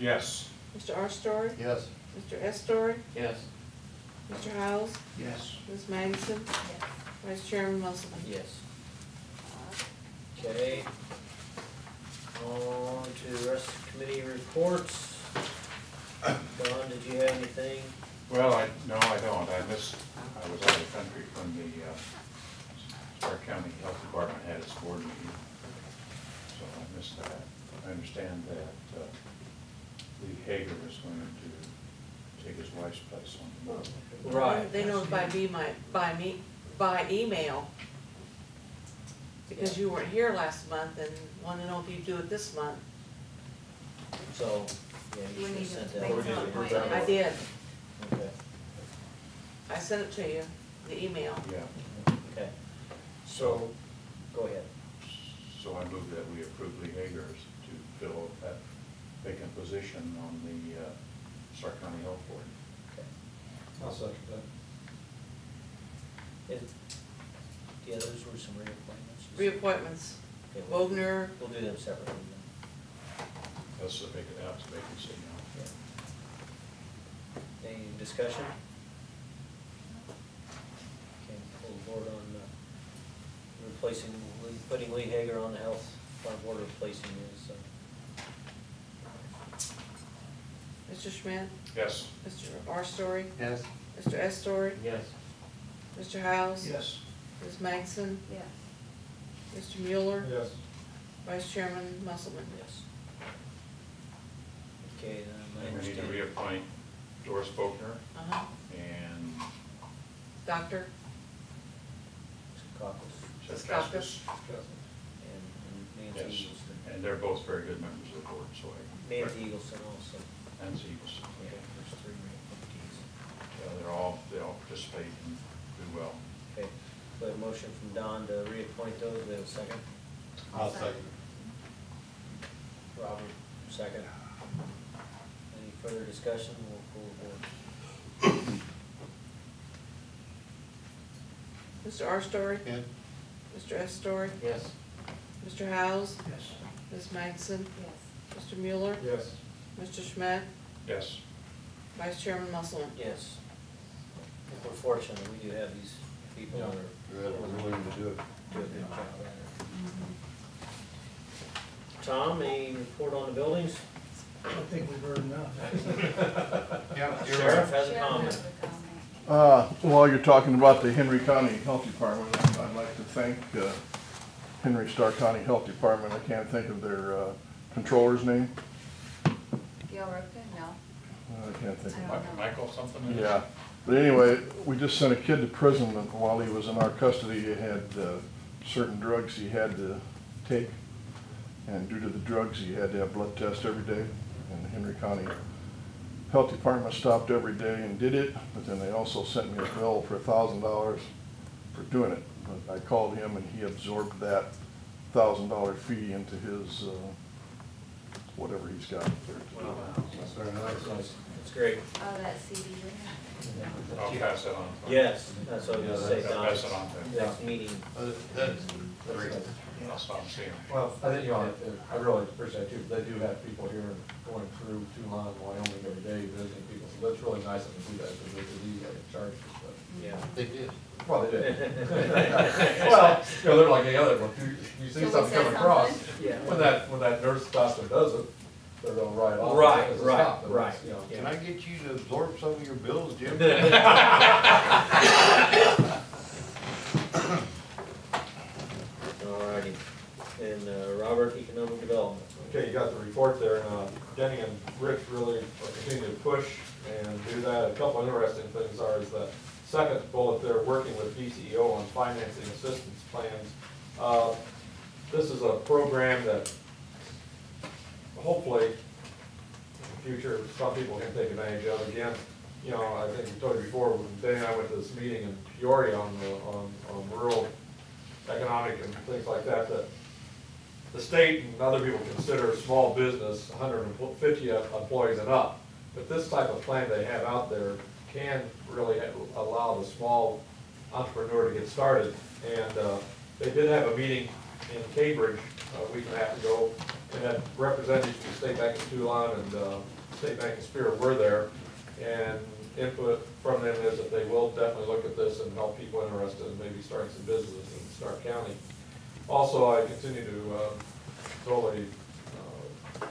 Yes.
Mr. R.
Yes.
Mr. S. Story,
Yes.
Mr. Howes,
Yes.
Ms. Magnuson,
Yes.
Vice Chairman Musselman.
Yes. Okay. On to the rest of the committee reports. Don, did you have anything?
Well, I, no, I don't. I missed, I was out of the country from the, uh, Stark County Health Department had its board meeting. So I missed that. I understand that, uh, Lee Hager is going to take his wife's place on the board.
Right.
They notified me my, by me, by email. Because you weren't here last month and wanted to know if you'd do it this month.
So, yeah, you should have sent that.
make
over.
some
Where did you-
appointments.
I did.
Okay,
I sent it to you, the email.
Yeah.
okay. So, go ahead.
So I move that we approve Lee Hager to fill that vacant position on the, uh, Stark County Health Board.
Okay.
I'll second that.
Is- The others were some reappointments?
Reappointments,
Okay, we'll-
Wogner,
We'll do them separately then.
That's a vacant, that's a vacancy now.
Any discussion? Okay, full board on, uh, replacing, Lee- putting Lee Hager on the health, farm board replacing his, uh,
Mr. Schmidt,
Yes.
Mr. R. Story,
Yes.
Mr. S. Story,
Yes.
Mr. Howes.
Yes.
Ms. Magnuson,
Yes.
Mr. Mueller,
Yes.
Vice Chairman Musselman.
yes. Okay, then I
And we need to
understand.
reappoint Doris Bogner
Uh-huh.
and
Doctor,
Caucus
Seth
Caucus.
And and Nancy Eagleson.
and they're both very good members of the board, so I.
Nancy Eagleson also.
Nancy Eagleson,
Yeah, there's three reappointees.
Yeah, they're all, they all participate and do well.
Okay, we have a motion from Don to reappoint those, we have a second.
I'll second.
Robert, second. Any further discussion? We'll pull the board.
Mr. R. Story,
Yes.
Mr. S. Story,
Yes.
Mr. Howes,
Yes.
Ms. Magnuson,
Yes.
Mr. Mueller,
Yes.
Mr. Schmidt,
Yes.
Vice Chairman Musselman.
Yes. I think We're fortunate, we do have these people that are,
Good, we're willing to do it.
do a good job at it. Tom, any report on the buildings?
I don't think we've heard enough.
Yeah, you're
Sheriff
right.
has a comment.
has a comment.
Uh, while you're talking about the Henry County Health Department, I'd I'd like to thank, uh, Henry Stark County Health Department. I can't think of their, uh, controller's name.
Gail Roka, no,
Uh, I can't think
I
of
don't know.
Michael something?
Yeah, but anyway, we just sent a kid to prison and while he was in our custody. He had uh, certain drugs he had to take. And due to the drugs, he had to have blood tests every day. And Henry County Health Department stopped every day and did it, but then they also sent me a bill for a thousand dollars for doing it. But I called him and he absorbed that thousand dollar fee into his, uh, whatever he's got there.
That's very nice.
It's great.
oh, that CD, right?
I'll pass that on.
Yes, that's what I was gonna say,
Yeah,
Don.
pass it on to him.
Next meeting.
That's
Great. I'll stop and him.
Well, I think, you know, I really appreciate too, they do have people here going through Toulon, Wyoming every day visiting people, so that's really nice of them to do that, because they could easily get charged, but.
Yeah.
They did.
Well, they did. Well, you know, they're like any other one, you, you see
So we
something
said
come across,
something?
Yeah.
when that, when that nurse stops and does it, they're gonna write off.
Right,
as a
right,
stop, and
right.
it's, You know,
Can I get you to absorb some of your bills, Jim?
Alrighty. And, uh, Robert, Economic Development.
Okay, you got the report there, and uh, Denny and Rich really are continuing to push and do that. A couple interesting things are is the second bullet there, working with DCEO on financing assistance plans. Uh, This is a program that hopefully in the future, some people can take advantage of. Again, you know, I think we told you before, when Danny and I went to this meeting in Peoria on, the- on, on rural economic and things like that, that the state and other people consider small business hundred and fifty employees and up. But this type of plan they have out there can really allow the small entrepreneur to get started. And, uh, they did have a meeting in Cambridge a week and a half ago, and that representatives from the State Bank of Toulon and, uh, State Bank of Spirit were there. And input from them is that they will definitely look at this and help people interested in maybe starting some business in Stark County. Also, I continue to uh, totally uh,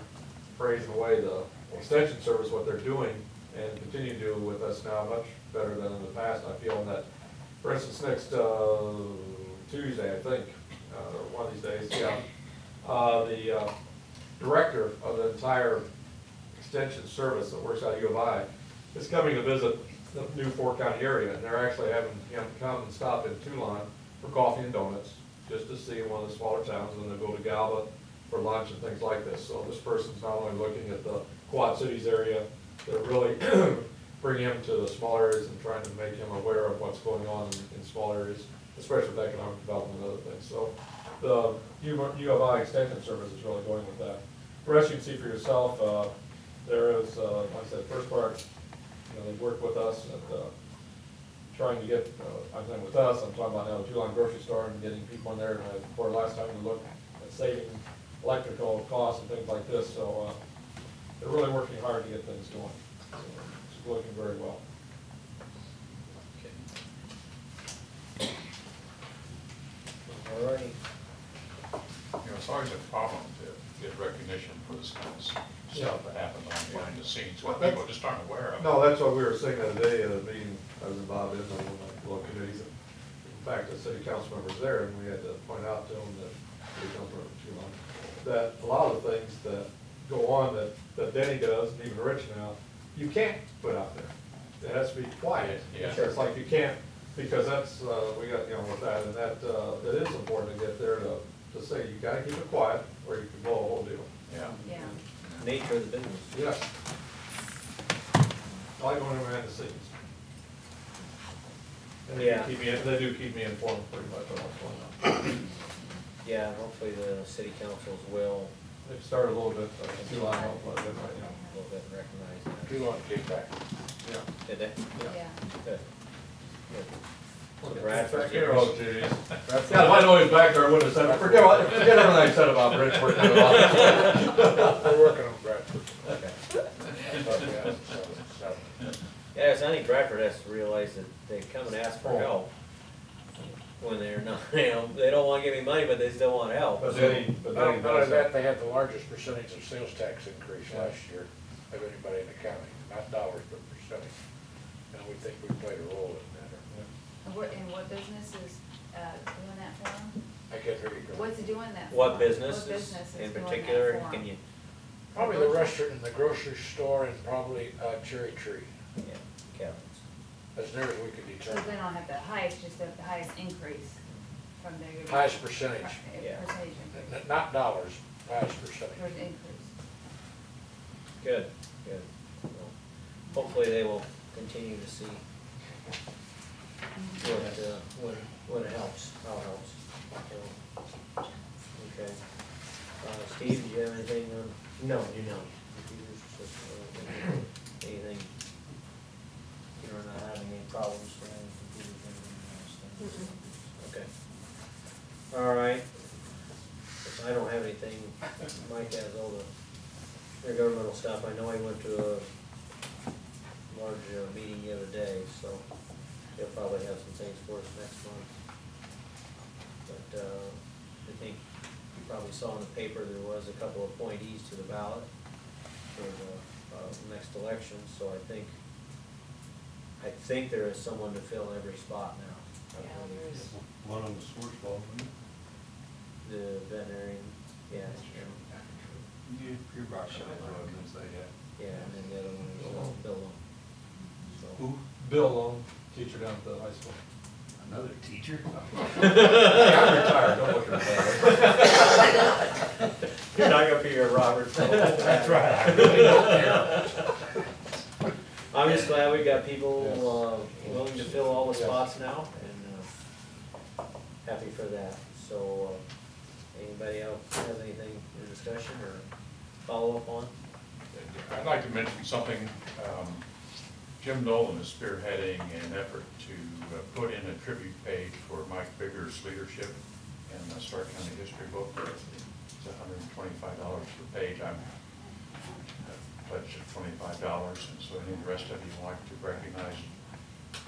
praise the way the extension service, what they're doing, and continue to do with us now much better than in the past. I feel that, for instance, next uh, Tuesday, I think, uh, one of these days, yeah, uh, the uh, director of the entire extension service that works out of U of I is coming to visit the new Fort County area, and they're actually having him come and stop in Toulon for coffee and donuts, just to see one of the smaller towns, and then go to Galva for lunch and things like this. So this person's not only looking at the Quad Cities area, they're really bringing him to the small areas and trying to make him aware of what's going on in, in small areas, especially with economic development and other things. So the U U of I Extension Service is really going with that. The rest you can see for yourself, uh, there is, uh, like I said, first part, you know, they've worked with us at, uh, trying to get, uh, I'm saying with us, I'm talking about now the Toulon Grocery Store and getting people in there, and I, before last time we looked at saving electrical costs and things like this, so, uh, they're really working hard to get things going. So It's looking very well.
Alrighty.
You know, it's always a problem to get recognition for this kind of stuff that happens on behind the scenes, what people just aren't aware of.
No, that's what we were saying the other day at a meeting, I was involved in, one of my little committees. In fact, the city council members there, and we had to point out to them that, city council member too long, that a lot of the things that go on that, that Denny does, and even Rich now, you can't put out there. It has to be quiet.
Yeah.
It's like you can't, because that's, uh, we got, you know, with that, and that, uh, it is important to get there to, to say, you gotta keep it quiet, or you can blow a whole deal.
Yeah.
Yeah.
Nature of the business.
Yeah. I like going around the scenes. And they do
Yeah.
keep me, they do keep me informed pretty much on what's going on.
Yeah, hopefully the city councils will
They've started a little bit, uh, too long, but right
a little bit recognize that.
Too long to take back.
Yeah.
Did they?
Yeah.
Good. Good.
Bradford's
Bradford's
here,
here.
oh geez. Yeah, if I know he's back there, I wouldn't have said, forget what, forget everything I said about Rich working it off.
We're working on Bradford.
Okay. Yeah, so I think Bradford has to realize that they come and ask for help when they're not, you know, they don't wanna give me money, but they still want help.
But then he, but then
Not
he
only
does
that,
that.
they had the largest percentage of sales tax increase
Yeah.
last year of anybody in the county, not dollars, but percentage. And
and we think we played a role in that.
And what, and what business is, uh, doing that for him?
I can't hear you.
What's he doing that for?
What business
What
is
business is
in
doing that
particular,
for
can you,
Probably the restaurant and the grocery store and probably uh, Cherry Tree,
yeah, Kevin's.
as near as we could
So they
determine.
don't have the highest, just the the highest increase from the.
Highest percentage.
Yeah.
Percentage increase,
N- Not dollars, highest percentage.
or increase.
Good, good. Well, Hopefully they will continue to see what, uh, what, what helps, how it helps. So, Okay. Uh, Steve, do you have anything on? No, you don't. Computers, uh, Anything? You're not having any problems with any anything else? Okay. All right. If I don't have anything, Mike has all the their governmental stuff, I know he went to a large uh, meeting the other day, so he'll probably have some things for us next month. But, uh, I think you probably saw in the paper, there was a couple of appointees to the ballot for the, uh, next election, so I think, I think there is someone to fill every spot now. I
Yeah,
believe.
there is.
One on the sports ball, wasn't it?
The veterinarian, yeah, and-
You, you're about to, I was gonna say, yeah.
yeah, and then the other one is uh, Bill Long. So.
Who? Bill Long, teacher down at the high school.
Another teacher?
I'm retired, don't look at me.
You're not gonna be here, Robert.
That's right, I really don't care.
I'm just glad we've got people, uh, willing to fill all the spots now, and, uh, happy for that. So, uh, anybody else have anything in discussion or follow up on?
I'd like to mention something, um, Jim Nolan is spearheading an effort to uh, put in a tribute page for Mike Bigger's leadership in the Stark County History book. It's hundred and twenty-five dollars per page. I'm I've pledged at twenty-five dollars, and so any of the rest of you want to recognize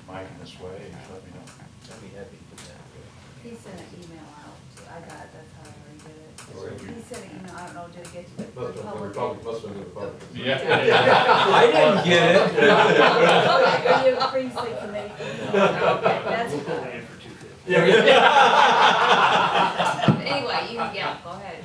Mike in this way, let me know.
I'd be happy to do that.
He sent an email out, I got it, that's how I redid it. He sent an email, I don't know, did it get to the
Must have been the
public?
Republic, must have been the Republic.
Yeah.
I didn't get it.
Okay, are you a priestly committee? Okay, that's
We'll
good.
put it in for two fifty.
Anyway, you, yeah, go ahead.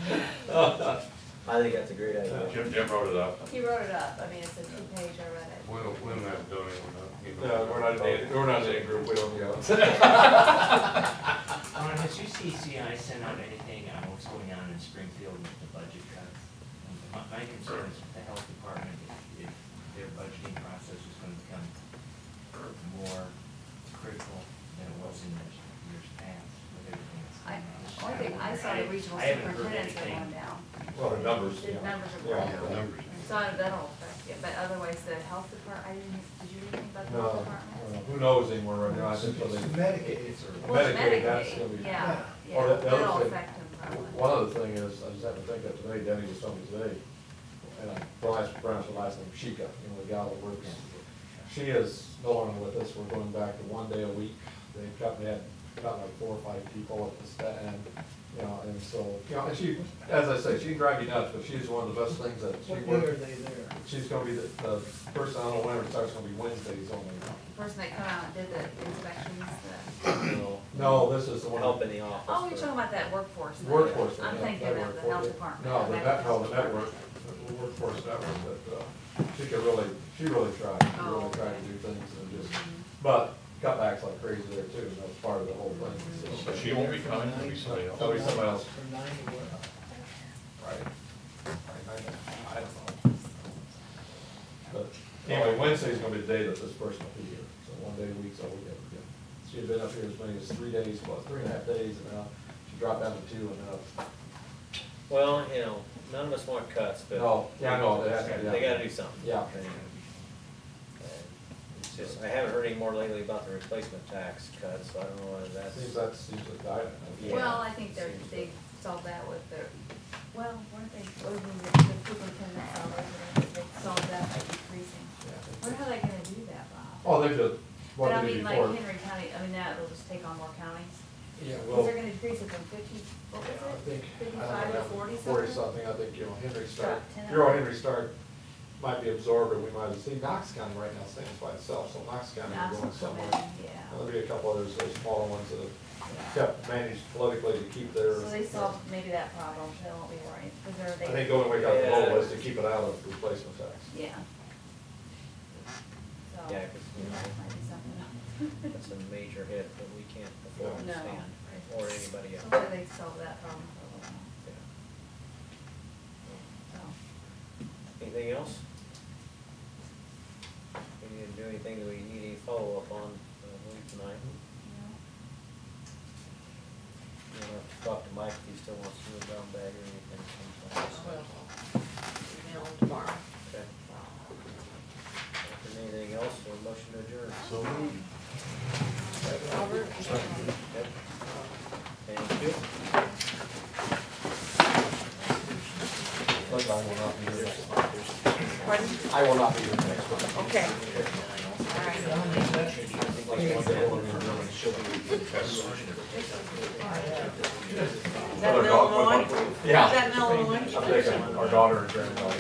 I think that's a great idea.
Uh, Jim, Jim wrote it up.
He wrote it up, I mean, it's a two-page, I read it.
We'll, we'll not donate, we're not. you know.
No, we're not, in any- we're not in any group, we don't go.
Ron, has UCCI sent out anything on what's going on in Springfield with the budget cuts? My, my concern is with the health department, if, if their budgeting process is gonna become more critical than it was in the years past with everything that's
I,
going on.
only thing, I saw the regional
I haven't heard
superintendents are
anything.
going down.
Well, the numbers,
The
yeah.
numbers are
Yeah,
going
the
down.
numbers.
So that'll affect it, but otherwise, the health department, I didn't, did you read anything about the
No,
health
uh,
department?
who knows anymore right now, I think
It's
they.
Medicaid.
Well, it's
Medicaid, that's gonna be.
Yeah,
Or
yeah, oh,
the- the other
that'll
thing-
affect them probably.
One other thing is, I just happened to think of today, Denny was telling me today, and I pronounced, pronounced the last name, Sheikah, you know, the gal that works. She is no longer with us, we're going back to one day a week, they've got, they had, got like four or five people at the sta- and, you know, and so, you know, and she, as I say, she can drive you nuts, but she's one of the best things that she
What day are
works.
they there?
She's gonna be the, the person, I don't know when it starts, gonna be Wednesdays only.
The person that come out and did the inspections, the,
No,
No, this is the one.
Help in the office.
oh, you're talking about that workforce. thing.
Workforce.
I'm
yeah,
thinking
network,
of the health department.
No, the net, no, the network, the workforce network, that, uh, she could really, she really tried, she
Oh,
really tried to
okay.
do things and just,
Mhm.
but cutbacks like crazy there too, and that's part of the whole thing,
So she won't be coming, it'll be somebody else.
That'll be somebody else.
From nine to what?
Right. I, I, I don't know. But anyway, Wednesday's gonna be the day that this person will be here, so one day a week, so we get, yeah. She had been up here as many as three days, well, three and a half days, and now she dropped down to two, and now
Well, you know, none of us want cuts, but.
No, yeah, I know, they have to, yeah.
They gotta do something.
Yeah.
And, It's just, I haven't heard any more lately about the replacement tax cuts, so I don't know whether that's.
Seems that seems like diet.
Yeah.
Well, I think they're, they solved that with their, well, weren't they, wasn't the the superintendent salaries, they solved that by decreasing? Wonder how they're gonna do that, Bob?
Oh, they did, what
But I
they
mean,
did
like
before.
Henry County, I mean, that will just take on more counties.
Yeah,
Cause
well,
they're gonna decrease it from fifty, what
I
was
think,
it?
I don't
Fifty-five to forty something?
forty something, I think, you know, Henry Stark,
Dropped 10
Bureau Henry Stark might be absorbed, or we might, see, Knox County right now stands by itself, so Knox County
Knox
is going
will come
somewhere.
yeah.
There'll be a couple others, those smaller ones that have
Yeah.
kept managed politically to keep their.
So they solve maybe that problem, they won't be worried, because they're.
I think the only way out the
Yeah.
goal is to keep it out of replacement tax.
Yeah. So,
Yeah, 'cause, you know,
that might be something else.
That's a major hit that we can't afford to
No.
stand, or anybody else.
Hopefully they solve that problem for a little while,
Yeah.
so.
Anything else? We need to do anything that we need any follow-up on, uh, maybe tonight?
you know.
You'll have to talk to Mike if he still wants to do a brown bag or anything sometime.
I. Email them tomorrow.
Okay. If there's anything else, we'll motion to adjourn.
So moved.
Robert?
Yep. Thank you.
But I will not be here next month.
Pardon?
I will not be here next month.
Okay. All right.
Like one day we'll be in Germany.
Is that in Illinois?
Yeah.
Is that in Illinois?
I'm taking our daughter and granddaughter.